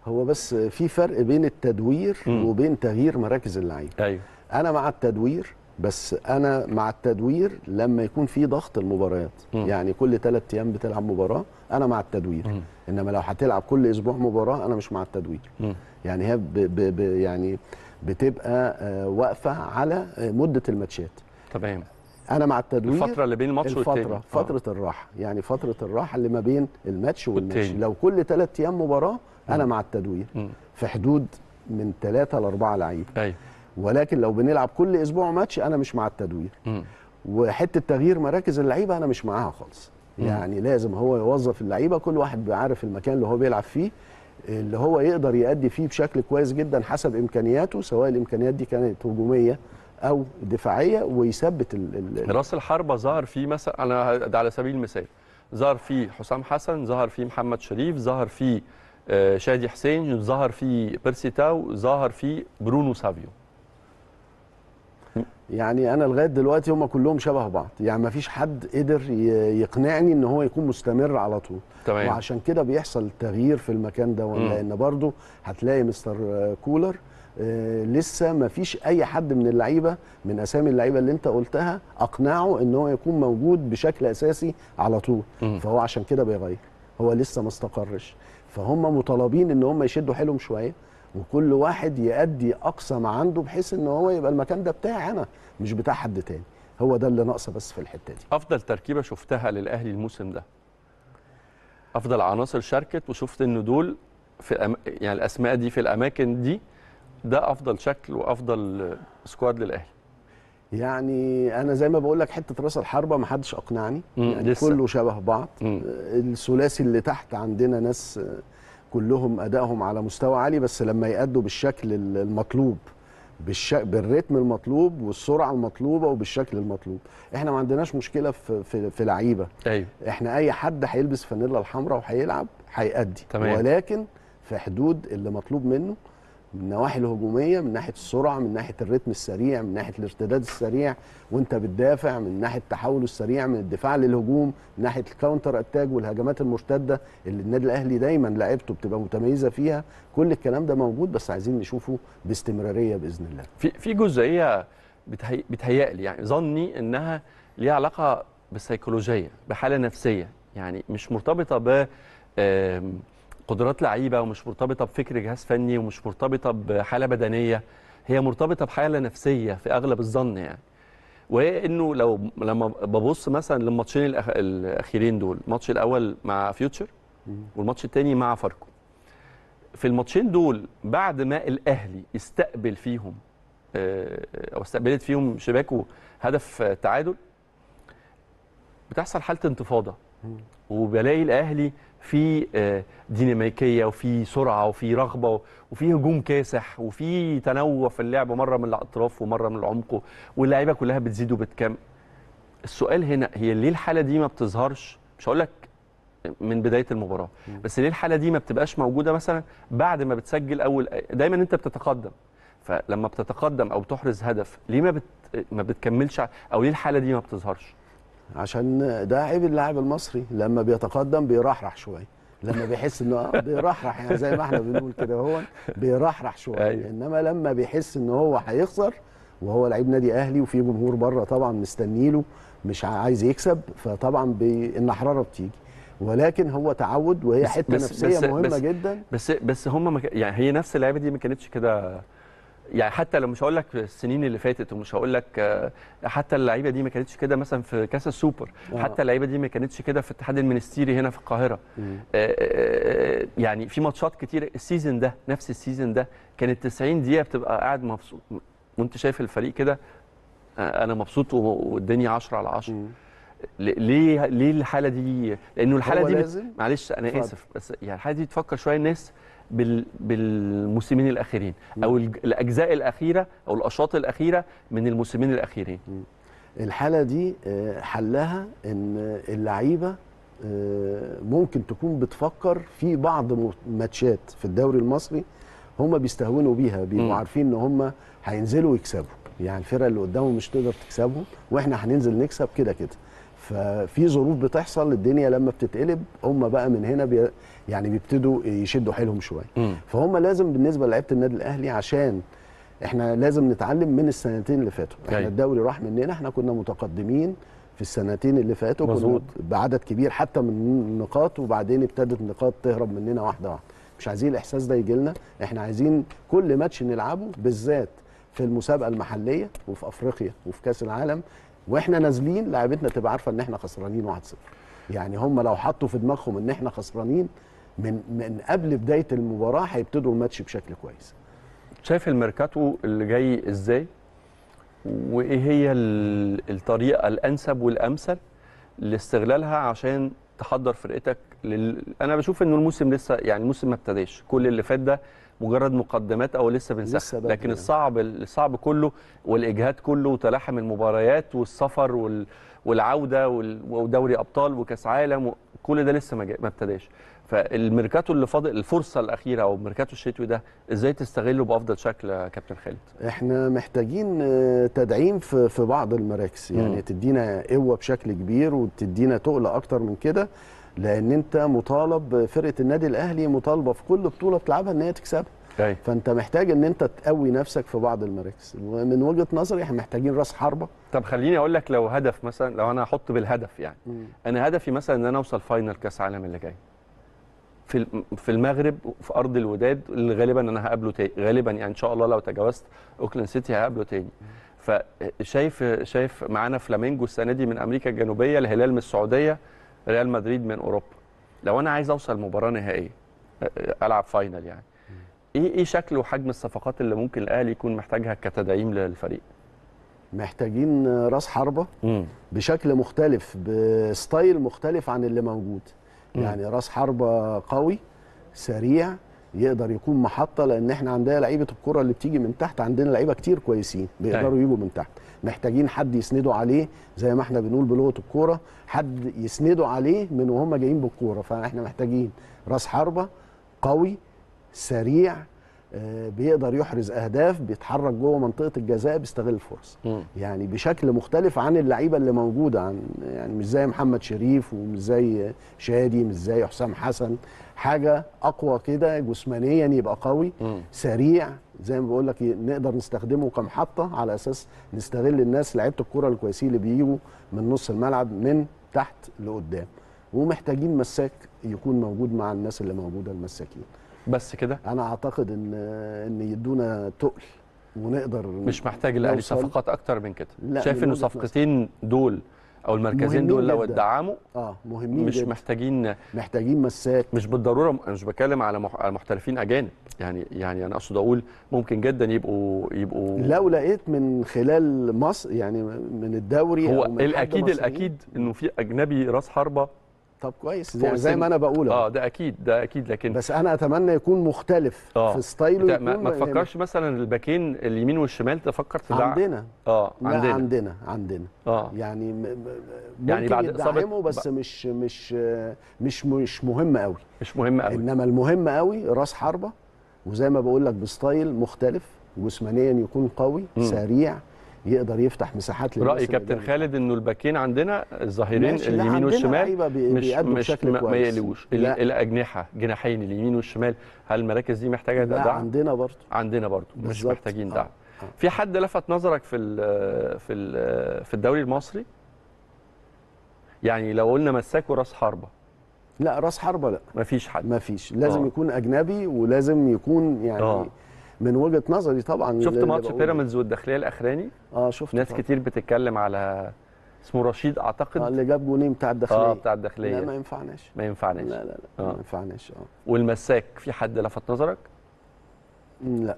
هو بس في فرق بين التدوير مم. وبين تغيير مراكز اللعيبة. أيوه. أنا مع التدوير بس أنا مع التدوير لما يكون في ضغط المباريات مم. يعني كل ثلاث أيام بتلعب مباراة أنا مع التدوير مم. إنما لو هتلعب كل أسبوع مباراة أنا مش مع التدوير مم. يعني هي ب ب ب يعني بتبقى آه، واقفة على آه، مدة الماتشات تمام أنا مع التدوير الفترة اللي بين الماتش والتاني الفترة آه. فترة الراحة يعني فترة الراحة اللي ما بين الماتش والماتش والتاني. لو كل ثلاث أيام مباراة أنا مم. مع التدوير مم. في حدود من ثلاثة لأربعة لعيبة أيوه ولكن لو بنلعب كل أسبوع ماتش أنا مش مع التدوير مم. وحتة تغيير مراكز اللعيبة أنا مش معاها خالص. يعني لازم هو يوظف اللعيبة كل واحد بيبقى عارف المكان اللي هو بيلعب فيه اللي هو يقدر يأدي فيه بشكل كويس جدا حسب إمكانياته سواء الإمكانيات دي كانت هجومية أو دفاعية ويثبت ال ال راس الحربة ظهر فيه مثلا أنا ده على سبيل المثال ظهر فيه حسام حسن ظهر فيه محمد شريف ظهر فيه آه، شادي حسين ظهر فيه بيرسي تاو ظهر فيه برونو سافيو يعني أنا لغاية دلوقتي هم كلهم شبه بعض. يعني ما فيش حد قدر يقنعني إن هو يكون مستمر على طول. تمام. وعشان كده بيحصل تغيير في المكان ده. لأن برضو هتلاقي مستر كولر آه، لسه ما فيش أي حد من اللعيبة من أسامي اللعيبة اللي أنت قلتها أقنعه إن هو يكون موجود بشكل أساسي على طول. مم. فهو عشان كده بيغير. هو لسه ما استقرش. فهم مطالبين إن هم يشدوا حيلهم شوية. وكل واحد يأدي أقصى ما عنده بحيث إن هو يبقى المكان ده بتاعي أنا مش بتاع حد تاني. هو ده اللي ناقصة بس في الحتة دي. أفضل تركيبة شفتها للأهلي الموسم ده. أفضل عناصر شاركت وشفت إن دول في الأم... يعني الأسماء دي في الأماكن دي ده أفضل شكل وأفضل سكواد للأهلي. يعني أنا زي ما بقول لك حتة راس الحربة ما حدش أقنعني. يعني لسه. كله شبه بعض. الثلاثي اللي تحت عندنا ناس كلهم أدائهم على مستوى عالي بس لما يأدوا بالشكل ال- المطلوب بالش... بالريتم المطلوب والسرعة المطلوبة وبالشكل المطلوب. إحنا ما عندناش مشكلة في في, في لعيبة. أيوه. إحنا أي حد هيلبس فانيلا الحمراء وهيلعب هيأدي. ولكن في حدود اللي مطلوب منه من النواحي الهجومية من ناحية السرعة من ناحية ال rythme السريع من ناحية الارتداد السريع وانت بتدافع من ناحية التحول السريع من الدفاع للهجوم من ناحية ال counter attack والهجمات المرتدة اللي النادي الأهلي دايما لعيبته بتبقى متميزة فيها. كل الكلام ده موجود بس عايزين نشوفه باستمرارية بإذن الله. في في جزئية بتهي... بتهيألي يعني ظني إنها ليها علاقة بالسيكولوجية بحالة نفسية. يعني مش مرتبطة ب قدرات لعيبة ومش مرتبطة بفكر جهاز فني ومش مرتبطة بحالة بدنية هي مرتبطة بحالة نفسية في أغلب الظن يعني. وإنه لو لما ببص مثلا للماتشين الأخ... الأخيرين دول الماتش الأول مع فيوتشر والماتش الثاني مع فاركو. في الماتشين دول بعد ما الأهلي استقبل فيهم آه، أو استقبلت فيهم شباكه هدف تعادل بتحصل حالة انتفاضة. وبلاقي الأهلي في آه، ديناميكية وفي سرعة وفي رغبة وفي هجوم كاسح وفي تنوع في اللعب مرة من الأطراف ومرة من العمق واللعيبة كلها بتزيد وبتكم السؤال هنا هي ليه الحالة دي ما بتظهرش؟ مش هقول لك من بداية المباراة بس ليه الحالة دي ما بتبقاش موجودة مثلا بعد ما بتسجل أول دايما أنت بتتقدم. فلما بتتقدم أو بتحرز هدف ليه ما بت... ما بتكملش أو ليه الحالة دي ما بتظهرش؟ عشان ده عيب اللاعب المصري. لما بيتقدم بيرحرح شوية. لما بيحس إنه آه بيرحرح. يعني زي ما إحنا بنقول كده هو بيرحرح شوية. أيوة. إنما لما بيحس إن هو هيخسر وهو لعيب نادي أهلي وفي جمهور بره طبعا مستنيله مش عايز يكسب فطبعا بي... النحراره بتيجي. ولكن هو تعود وهي بس- حتة بس- نفسية بس- مهمة بس- جدا. بس بس هم مك... يعني هي نفس اللعيبة دي ما كانتش كده يعني حتى لو مش هقول لك السنين اللي فاتت ومش هقول لك آه، حتى اللعيبة دي ما كانتش كده مثلا في كأس السوبر آه. حتى اللعيبة دي ما كانتش كده في الاتحاد المنستيري هنا في القاهرة مم. آه، آه، يعني في ماتشات كتير ال season ده نفس ال season ده كانت 90 دقيقة بتبقى قاعد مبسوط وأنت شايف الفريق كده آه، أنا مبسوط والدنيا 10 على 10 مم. ل- ليه ليه الحالة دي لأنه الحالة دي بت... معلش أنا. آسف بس يعني الحالة دي تفكر شوية الناس. بالموسمين الأخيرين أو الأجزاء الأخيرة أو الأشواط الأخيرة من الموسمين الأخيرين. الحالة دي آه، حلها إن اللعيبة آه، ممكن تكون بتفكر في بعض ماتشات في الدوري المصري هم بيستهونوا بيها. بيبقوا عارفين إن هم هينزلوا يكسبوا. يعني الفرقة اللي قدامهم مش تقدر تكسبهم وإحنا هننزل نكسب كده كده. ففي ظروف بتحصل الدنيا لما بتتقلب هم بقى من هنا بي يعني بيبتدوا يشدوا حيلهم شوية. فهم لازم بالنسبة لعيبة النادي الأهلي عشان إحنا لازم نتعلم من السنتين اللي فاتوا إحنا أيوة. الدوري راح مننا إحنا كنا متقدمين في السنتين اللي فاتوا كنا. بعدد كبير حتى من النقاط وبعدين ابتدت النقاط تهرب مننا واحدة واحدة مش عايزين الإحساس ده يجي لنا إحنا عايزين كل ماتش نلعبه بالذات في المسابقة المحلية وفي أفريقيا وفي كأس العالم وإحنا نازلين لعيبتنا تبقى عارفة إن إحنا خسرانين 1-0 يعني هم لو حطوا في دماغهم إن إحنا خسرانين من من قبل بداية المباراة هيبتدوا الماتش بشكل كويس. شايف الميركاتو اللي جاي إزاي؟ وإيه هي ال- الطريقة الأنسب والأمثل لاستغلالها عشان تحضر فرقتك لل... أنا بشوف إنه الموسم لسه يعني الموسم ما ابتداش. كل اللي فات ده مجرد مقدمات أو لسه بنسخن. بدري لكن يعني. الصعب الصعب كله والإجهاد كله وتلاحم المباريات والسفر وال... والعودة وال... ودوري أبطال وكأس عالم كل ده لسه ما, جا... ما ابتداش. فالميركاتو اللي فاضل الفرصة الأخيرة أو الميركاتو الشتوي ده إزاي تستغله بأفضل شكل يا كابتن خالد؟ إحنا محتاجين آه، تدعيم في في بعض المراكز. يعني مم. تدينا قوة بشكل كبير وتدينا تقل أكتر من كده لأن أنت مطالب فرقة النادي الأهلي مطالبة في كل بطولة بتلعبها إن هي تكسبها. أيوه. فأنت محتاج إن أنت تقوي نفسك في بعض المراكز. ومن وجهة نظري إحنا محتاجين راس حربة. طب خليني أقول لك لو هدف مثلا لو أنا هحط بالهدف يعني. أنا هدفي مثلا إن أنا أوصل final كأس عالم اللي جاي. في في المغرب في أرض الوداد اللي غالبا أنا هقابله تاني غالبا يعني إن شاء الله لو تجاوزت أوكلاند سيتي هقابله تاني. فشايف شايف معانا فلامينجو السنة دي من أمريكا الجنوبية الهلال من السعودية ريال مدريد من أوروبا. لو أنا عايز أوصل مباراة نهائية ألعب final يعني إيه إيه شكل وحجم الصفقات اللي ممكن الأهلي يكون محتاجها كتدعيم للفريق؟ محتاجين راس حربة مم. بشكل مختلف ب style مختلف عن اللي موجود. يعني راس حربة قوي سريع يقدر يكون محطة لأن إحنا عندنا لعيبة الكرة اللي بتيجي من تحت عندنا لعيبة كتير كويسين بيقدروا يجوا من تحت. محتاجين حد يسندوا عليه زي ما إحنا بنقول بلغة الكورة حد يسندوا عليه من وهم جايين بالكورة. فإحنا محتاجين راس حربة قوي سريع بيقدر يحرز أهداف بيتحرك جوه منطقة الجزاء بيستغل الفرص. يعني بشكل مختلف عن اللعيبة اللي موجودة عن يعني مش زي محمد شريف ومش زي شادي مش زي حسام حسن حاجة أقوى كده جسمانيا يبقى قوي مم. سريع زي ما بقول لك نقدر نستخدمه كمحطة على أساس نستغل الناس لعيبة الكره الكويسين اللي بيجوا من نص الملعب من تحت لقدام ومحتاجين مساك يكون موجود مع الناس اللي موجودة المساكين بس كده أنا أعتقد إن إن يدونا تقل ونقدر مش محتاج الاهلي. صفقات أكتر من كده لا، شايف إنه صفقتين دول أو المركزين دول لو جداً. اتدعموا آه مهمين مش جدا. محتاجين محتاجين مساك مش بالضرورة أنا مش بتكلم على مح- على محترفين أجانب يعني يعني أنا أقصد أقول ممكن جدا يبقوا يبقوا لو لقيت من خلال مصر يعني من الدوري هو أو من الأكيد الأكيد إنه في أجنبي راس حربة طب كويس. فوق يعني زي السن. ما أنا بقول. آه ده أكيد ده أكيد. لكن بس أنا أتمنى يكون مختلف آه. في ستايله ما, ما يعني تفكرش مثلا الباكين اليمين والشمال تفكر تدعم عندنا. آه عندنا. عندنا عندنا. آه. يعني م- م- ممكن يعني بعد إصابة- بس مش مش مش مش مهم قوي. مش مهم قوي. إنما المهم قوي راس حربة وزي ما بقول لك ب style مختلف جسمانيا يكون قوي مم. سريع يقدر يفتح مساحات رأي كابتن. خالد إنه الباكين عندنا الظاهرين اليمين والشمال مش مش بشكل ما, لا. الأجنحة جناحين اليمين والشمال هل المراكز دي محتاجة لا دعم عندنا برضه عندنا برضو مش. محتاجين آه. دعم آه. في حد لفت نظرك في ال في ال في الدوري المصري يعني لو قلنا مساك وراس حربة لا راس حربة لا مفيش حد ما فيش لازم آه. يكون أجنبي ولازم يكون يعني آه. من وجهة نظري طبعا شفت ماتش. بيراميدز والداخلية الأخراني آه شفت ناس طبعاً. كتير بتتكلم على اسمه رشيد آه اعتقد اللي جاب جونين بتاع الداخلية آه بتاع لا ما الداخليه ينفعناش ما ينفعناش لا لا لا آه. ما ينفعناش آه والمساك في حد لفت نظرك مم، لا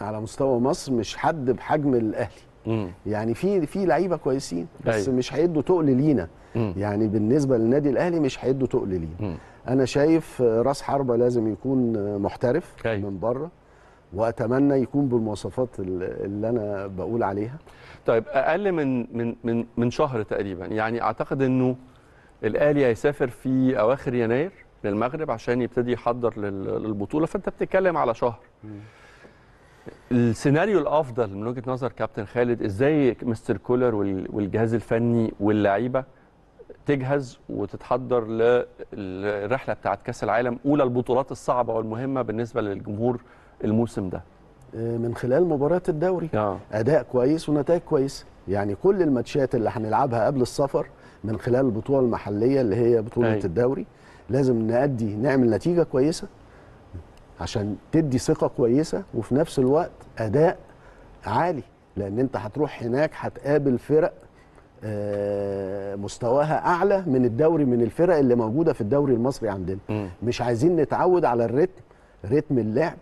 على مستوى مصر مش حد بحجم الأهلي امم يعني في في لعيبة كويسين بس أيوة. مش هيدوا تقل لينا مم. يعني بالنسبة للنادي الأهلي مش هيدوا تقل لينا مم. أنا شايف راس حربة لازم يكون محترف أيوة. من بره وأتمنى يكون بالمواصفات اللي أنا بقول عليها. طيب أقل من من من من شهر تقريبا. يعني أعتقد إنه الاهلي هيسافر في أواخر يناير للمغرب عشان يبتدي يحضر لل- للبطولة. فأنت بتتكلم على شهر. السيناريو الأفضل من وجهة نظر كابتن خالد إزاي مستر كولر وال- والجهاز الفني واللعيبة تجهز وتتحضر للرحله بتاعت كأس العالم أولى البطولات الصعبة والمهمة بالنسبة للجمهور الموسم ده. آه، من خلال مباريات الدوري. آه أداء كويس ونتائج كويسه يعني كل الماتشات اللي هنلعبها قبل السفر من خلال البطولة المحلية اللي هي بطولة أيوة. الدوري لازم نأدي نعمل نتيجة كويسة عشان تدي ثقة كويسة وفي نفس الوقت أداء عالي. لأن أنت هتروح هناك هتقابل فرق آه، مستواها أعلى من الدوري من الفرق اللي موجودة في الدوري المصري عندنا. مم. مش عايزين نتعود على الريتم رتم اللعب.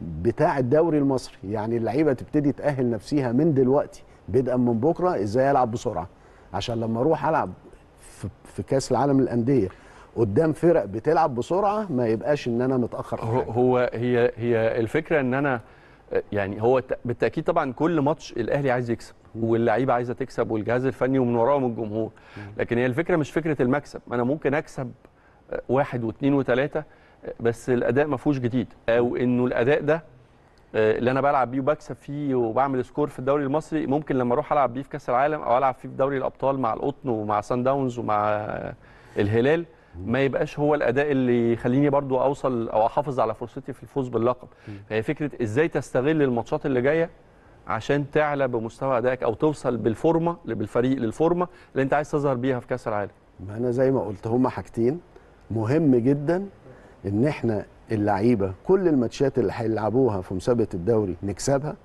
بتاع الدوري المصري. يعني اللعيبة تبتدي تأهل نفسيها من دلوقتي بدءا من بكرة إزاي العب بسرعة؟ عشان لما أروح ألعب في, كأس العالم للأندية قدام فرق بتلعب بسرعة ما يبقاش إن أنا متأخر هو. هو هي هي الفكرة إن أنا يعني هو بالتأكيد طبعا كل ماتش الأهلي عايز يكسب واللعيبة عايزة تكسب والجهاز الفني ومن وراهم الجمهور. لكن هي الفكرة مش فكرة المكسب. أنا ممكن أكسب واحد واثنين وثلاثة بس الأداء ما فيهوش جديد. أو إنه الأداء ده آه، اللي أنا بلعب بيه وبكسب فيه وبعمل score في الدوري المصري ممكن لما أروح ألعب بيه في كأس العالم أو ألعب فيه في دوري الأبطال مع القطن ومع سان داونز ومع الهلال ما يبقاش هو الأداء اللي يخليني برضو أوصل أو أحافظ على فرصتي في الفوز باللقب. فهي فكرة إزاي تستغل الماتشات اللي جاية عشان تعلى بمستوى أدائك أو توصل بالفورمة بالفريق للفورمة اللي أنت عايز تظهر بيها في كأس العالم. ما أنا زي ما قلت هما حاجتين مهم جدا ان إحنا اللعيبة كل الماتشات اللي هيلعبوها في مسابقة الدوري نكسبها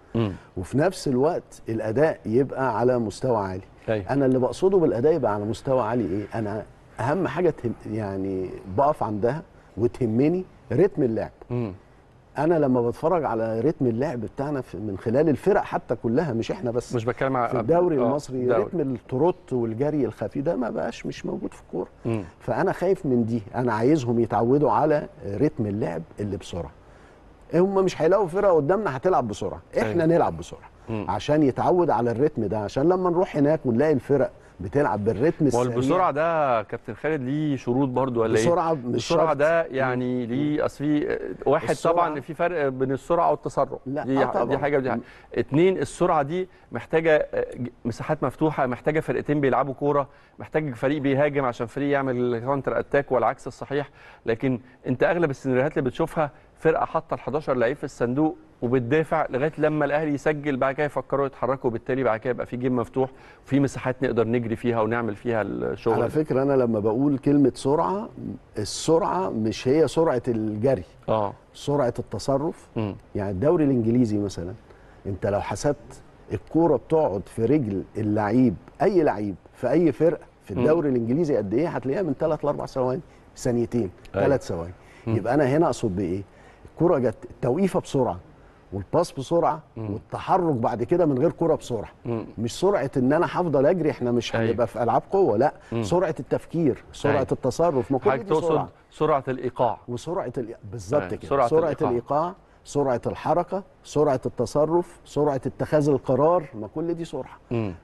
وفي نفس الوقت الأداء يبقى على مستوى عالي أيوة. أنا اللي بقصده بالأداء يبقى على مستوى عالي إيه أنا أهم حاجة يعني بقف عندها وتهمني رتم اللعب. أنا لما بتفرج على رتم اللعب بتاعنا من خلال الفرق حتى كلها مش إحنا بس مش بتكلم على في الدوري آه، المصري دوري. رتم التروت والجري الخفي ده ما بقاش مش موجود في الكورة. فأنا خايف من دي أنا عايزهم يتعودوا على رتم اللعب اللي بسرعة هم مش هيلاقوا فرقة قدامنا هتلعب بسرعة إحنا أيوة. نلعب بسرعة مم. عشان يتعود على الرتم ده عشان لما نروح هناك ونلاقي الفرق بتلعب هو السريع البسرعة ده كابتن خالد ليه شروط برضو ولا إيه؟ بسرعة مش السرعه. ده يعني ليه أصل في واحد السرعة- طبعا في فرق بين السرعة والتسرع لا، دي, آه طبعاً. دي حاجة ودي حاجة اتنين السرعة دي محتاجة آه، مساحات مفتوحة محتاجة فرقتين بيلعبوا كورة محتاج فريق بيهاجم عشان فريق يعمل counter attack والعكس الصحيح لكن أنت أغلب السيناريوهات اللي بتشوفها فرقة حاطة ال 11 لعيب في الصندوق وبتدافع لغاية لما الأهلي يسجل بعد كده يفكروا يتحركوا وبالتالي بعد كده يبقى في game مفتوح وفي مساحات نقدر نجري فيها ونعمل فيها الشغل على. فكرة أنا لما بقول كلمة سرعة السرعة مش هي سرعة الجري آه سرعة التصرف مم. يعني الدوري الإنجليزي مثلا أنت لو حسبت الكورة بتقعد في رجل اللعيب أي لعيب في أي فرقة في. الدوري الإنجليزي قد إيه هتلاقيها من 3 ل 4 ثواني ثانيتين أيوة. ثلاث ثواني. يبقى أنا هنا أقصد بإيه الكورة جت التوقيفة بسرعة والباس بسرعة مم. والتحرك بعد كده من غير كوره بسرعة مم. مش سرعة إن أنا هفضل أجري إحنا مش أيوة. هنبقى في ألعاب قوة لا مم. سرعة التفكير سرعة أيوة. التصرف ما كل دي تقصد سرعة سرعة الإيقاع وسرعة ال... بالظبط أيوة. كده سرعة سرعة, الإيقاع. الإيقاع. سرعة الحركة سرعة التصرف سرعة اتخاذ القرار ما كل دي سرعة.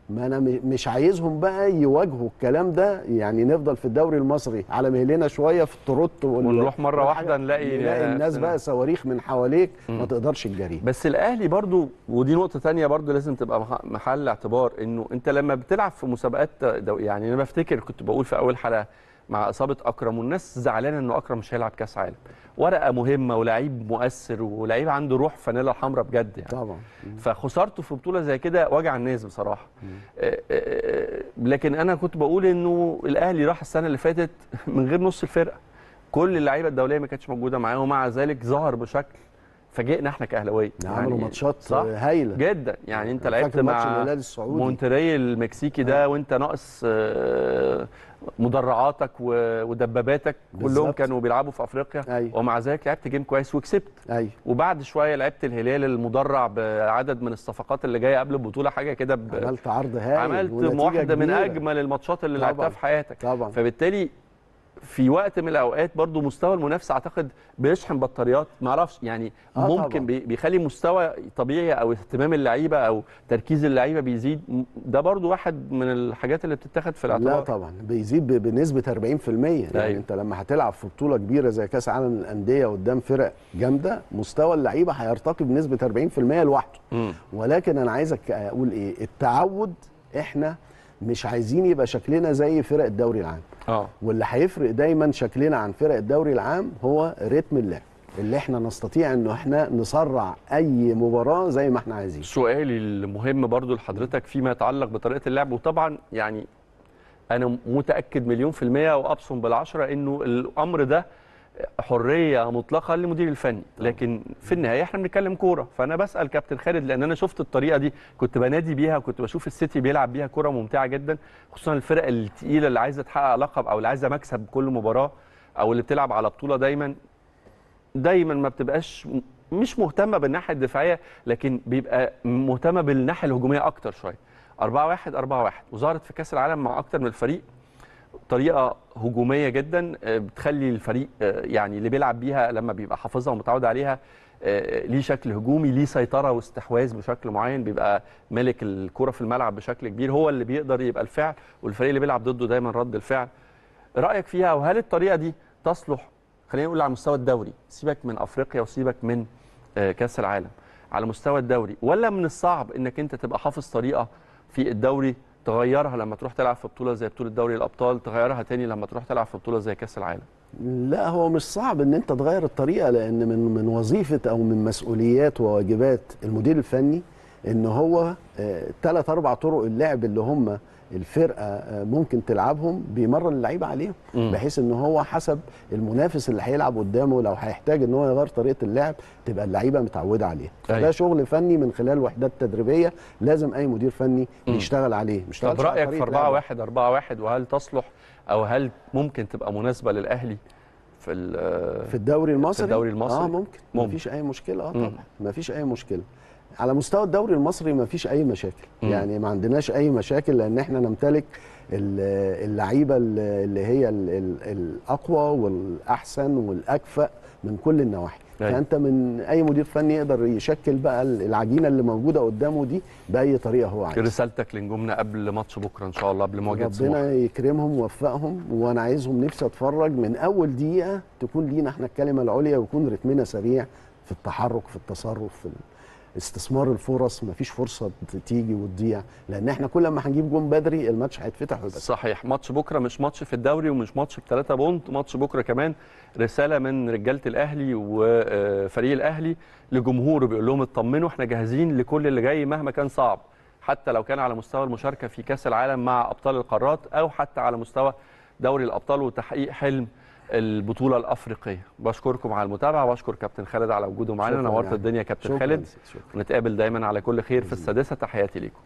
ما أنا مش عايزهم بقى يواجهوا الكلام ده يعني نفضل في الدوري المصري على مهلنا شوية في التروت. ونروح مرة والحاجة- واحدة نلاقي نلاقي الناس نفسنا. بقى صواريخ من حواليك ما تقدرش تجري بس الأهلي برضو ودي نقطة تانية برضو لازم تبقى مح- محل اعتبار إنه أنت لما بتلعب في مسابقات يعني أنا بفتكر كنت بقول في أول حلقة مع إصابة أكرم والناس زعلانة انه أكرم مش هيلعب كأس عالم. ورقة مهمة ولعيب مؤثر ولعيب عنده روح فانيلا حمراء بجد يعني. طبعا. فخسارته في بطولة زي كده وجع الناس بصراحة. آه، آه، آه، لكن أنا كنت بقول إنه الأهلي راح السنة اللي فاتت من غير نص الفرقة. كل اللعيبة الدولية ما كانتش موجودة معاه ومع ذلك ظهر بشكل فاجئنا إحنا كأهلاوية. عملوا ماتشات هايلة. جدا. يعني أنت لعبت مع. مونتري المكسيكي ده وأنت ناقص آه، مدرعاتك ودباباتك كلهم. كانوا بيلعبوا في أفريقيا أيوة. ومع ذلك لعبت game كويس وكسبت أيوه وبعد شوية لعبت الهلال المدرع بعدد من الصفقات اللي جاية قبل البطولة حاجة كده ب... عملت عرض هايل عملت واحدة من. أجمل الماتشات اللي. لعبتها في حياتك طبعا فبالتالي في وقت من الأوقات برضو مستوى المنافسة أعتقد بيشحن بطاريات ما أعرفش يعني آه ممكن طبعاً. بي- بيخلي مستوى طبيعي أو اهتمام اللعيبة أو تركيز اللعيبة بيزيد ده برضو واحد من الحاجات اللي بتتاخد في الاعتبار لا طبعا بيزيد بنسبة 40% يعني أيوة. أنت لما هتلعب في بطولة كبيرة زي كأس عالم الأندية قدام فرق جامدة مستوى اللعيبة هيرتقي بنسبة 40% لوحده. ولكن أنا عايزك أقول إيه التعود إحنا مش عايزين يبقى شكلنا زي فرق الدوري العام. آه. واللي هيفرق دايما شكلنا عن فرق الدوري العام هو رتم اللعب اللي إحنا نستطيع إنه إحنا نسرع أي مباراة زي ما إحنا عايزين. سؤالي المهم برضو لحضرتك فيما يتعلق بطريقة اللعب وطبعا يعني أنا متأكد مليون في المية وأبصم بالعشرة إنه الأمر ده حرية مطلقة للمدير الفني. لكن في النهاية إحنا بنتكلم كورة. فأنا بسأل كابتن خالد لأن أنا شفت الطريقة دي كنت بنادي بيها وكنت بشوف السيتي بيلعب بيها كورة ممتعة جدا خصوصا الفرق الثقيله اللي عايزة تحقق لقب أو اللي عايزة مكسب كل مباراة أو اللي بتلعب على بطولة دايما. دايما ما بتبقاش مش مهتمة بالناحية الدفاعية لكن بيبقى مهتمة بالناحية الهجومية أكتر شوية. 4 1 4 1 وظهرت في كأس العالم مع أكتر من فريق طريقه هجومية جدا آه، بتخلي الفريق آه، يعني اللي بيلعب بيها لما بيبقى حافظها ومتعود عليها آه، ليه شكل هجومي ليه سيطرة واستحواذ بشكل معين بيبقى مالك الكرة في الملعب بشكل كبير هو اللي بيقدر يبقى الفعل والفريق اللي بيلعب ضده دايما رد الفعل. رأيك فيها وهل الطريقة دي تصلح خلينا نقول على مستوى الدوري سيبك من أفريقيا وسيبك من كأس العالم على مستوى الدوري ولا من الصعب إنك أنت تبقى حافظ طريقة في الدوري تغيرها لما تروح تلعب في بطولة زي بطولة دوري الأبطال تغيرها تاني لما تروح تلعب في بطولة زي كأس العالم. لا هو مش صعب إن أنت تغير الطريقة لأن من من وظيفة أو من مسؤوليات وواجبات المدير الفني إن هو ثلاث أربع طرق اللعب اللي هم الفرقة آه، ممكن تلعبهم بيمرن اللعيبة عليهم. بحيث إن هو حسب المنافس اللي هيلعب قدامه لو هيحتاج إن هو يغير طريقة اللعب تبقى اللعيبة متعودة عليها أيوة. فده شغل فني من خلال وحدات تدريبية لازم أي مدير فني مم. بيشتغل عليه مش طب رأيك في 4 1 4 1 وهل تصلح أو هل ممكن تبقى مناسبة للأهلي في ال- في الدوري المصري الدوري المصري؟ آه ممكن ممكن. مفيش أي مشكلة آه. طبعا مفيش أي مشكلة على مستوى الدوري المصري مفيش أي مشاكل مم. يعني ما عندناش أي مشاكل لأن إحنا نمتلك ال- اللعيبة ال- اللي هي ال- ال- الأقوى والأحسن والأكفأ من كل النواحي أيوة. فأنت من أي مدير فني يقدر يشكل بقى العجينة اللي موجودة قدامه دي بأي طريقة هو عايز رسالتك لنجومنا قبل ماتش بكرة إن شاء الله قبل مواجهة ربنا يكرمهم ويوفقهم وأنا عايزهم نفسي أتفرج من أول دقيقة تكون لينا إحنا الكلمة العليا ويكون رتمنا سريع في التحرك في التصرف في استثمار الفرص مفيش فرصة تيجي وتضيع. لأن إحنا كل ما هنجيب جون بدري الماتش هيتفتح ويبقى صحيح. ماتش بكرة مش ماتش في الدوري ومش ماتش بثلاثة point. ماتش بكرة كمان رسالة من رجالة الأهلي وفريق الأهلي لجمهوره بيقول لهم اطمنوا إحنا جاهزين لكل اللي جاي مهما كان صعب. حتى لو كان على مستوى المشاركة في كأس العالم مع أبطال القارات أو حتى على مستوى دوري الأبطال وتحقيق حلم البطولة الأفريقية. بشكركم على المتابعة وأشكر كابتن خالد على وجوده معانا. نورت يعني. الدنيا يا كابتن شكراً خالد. ونتقابل دايما على كل خير في السادسة. تحياتي ليكم.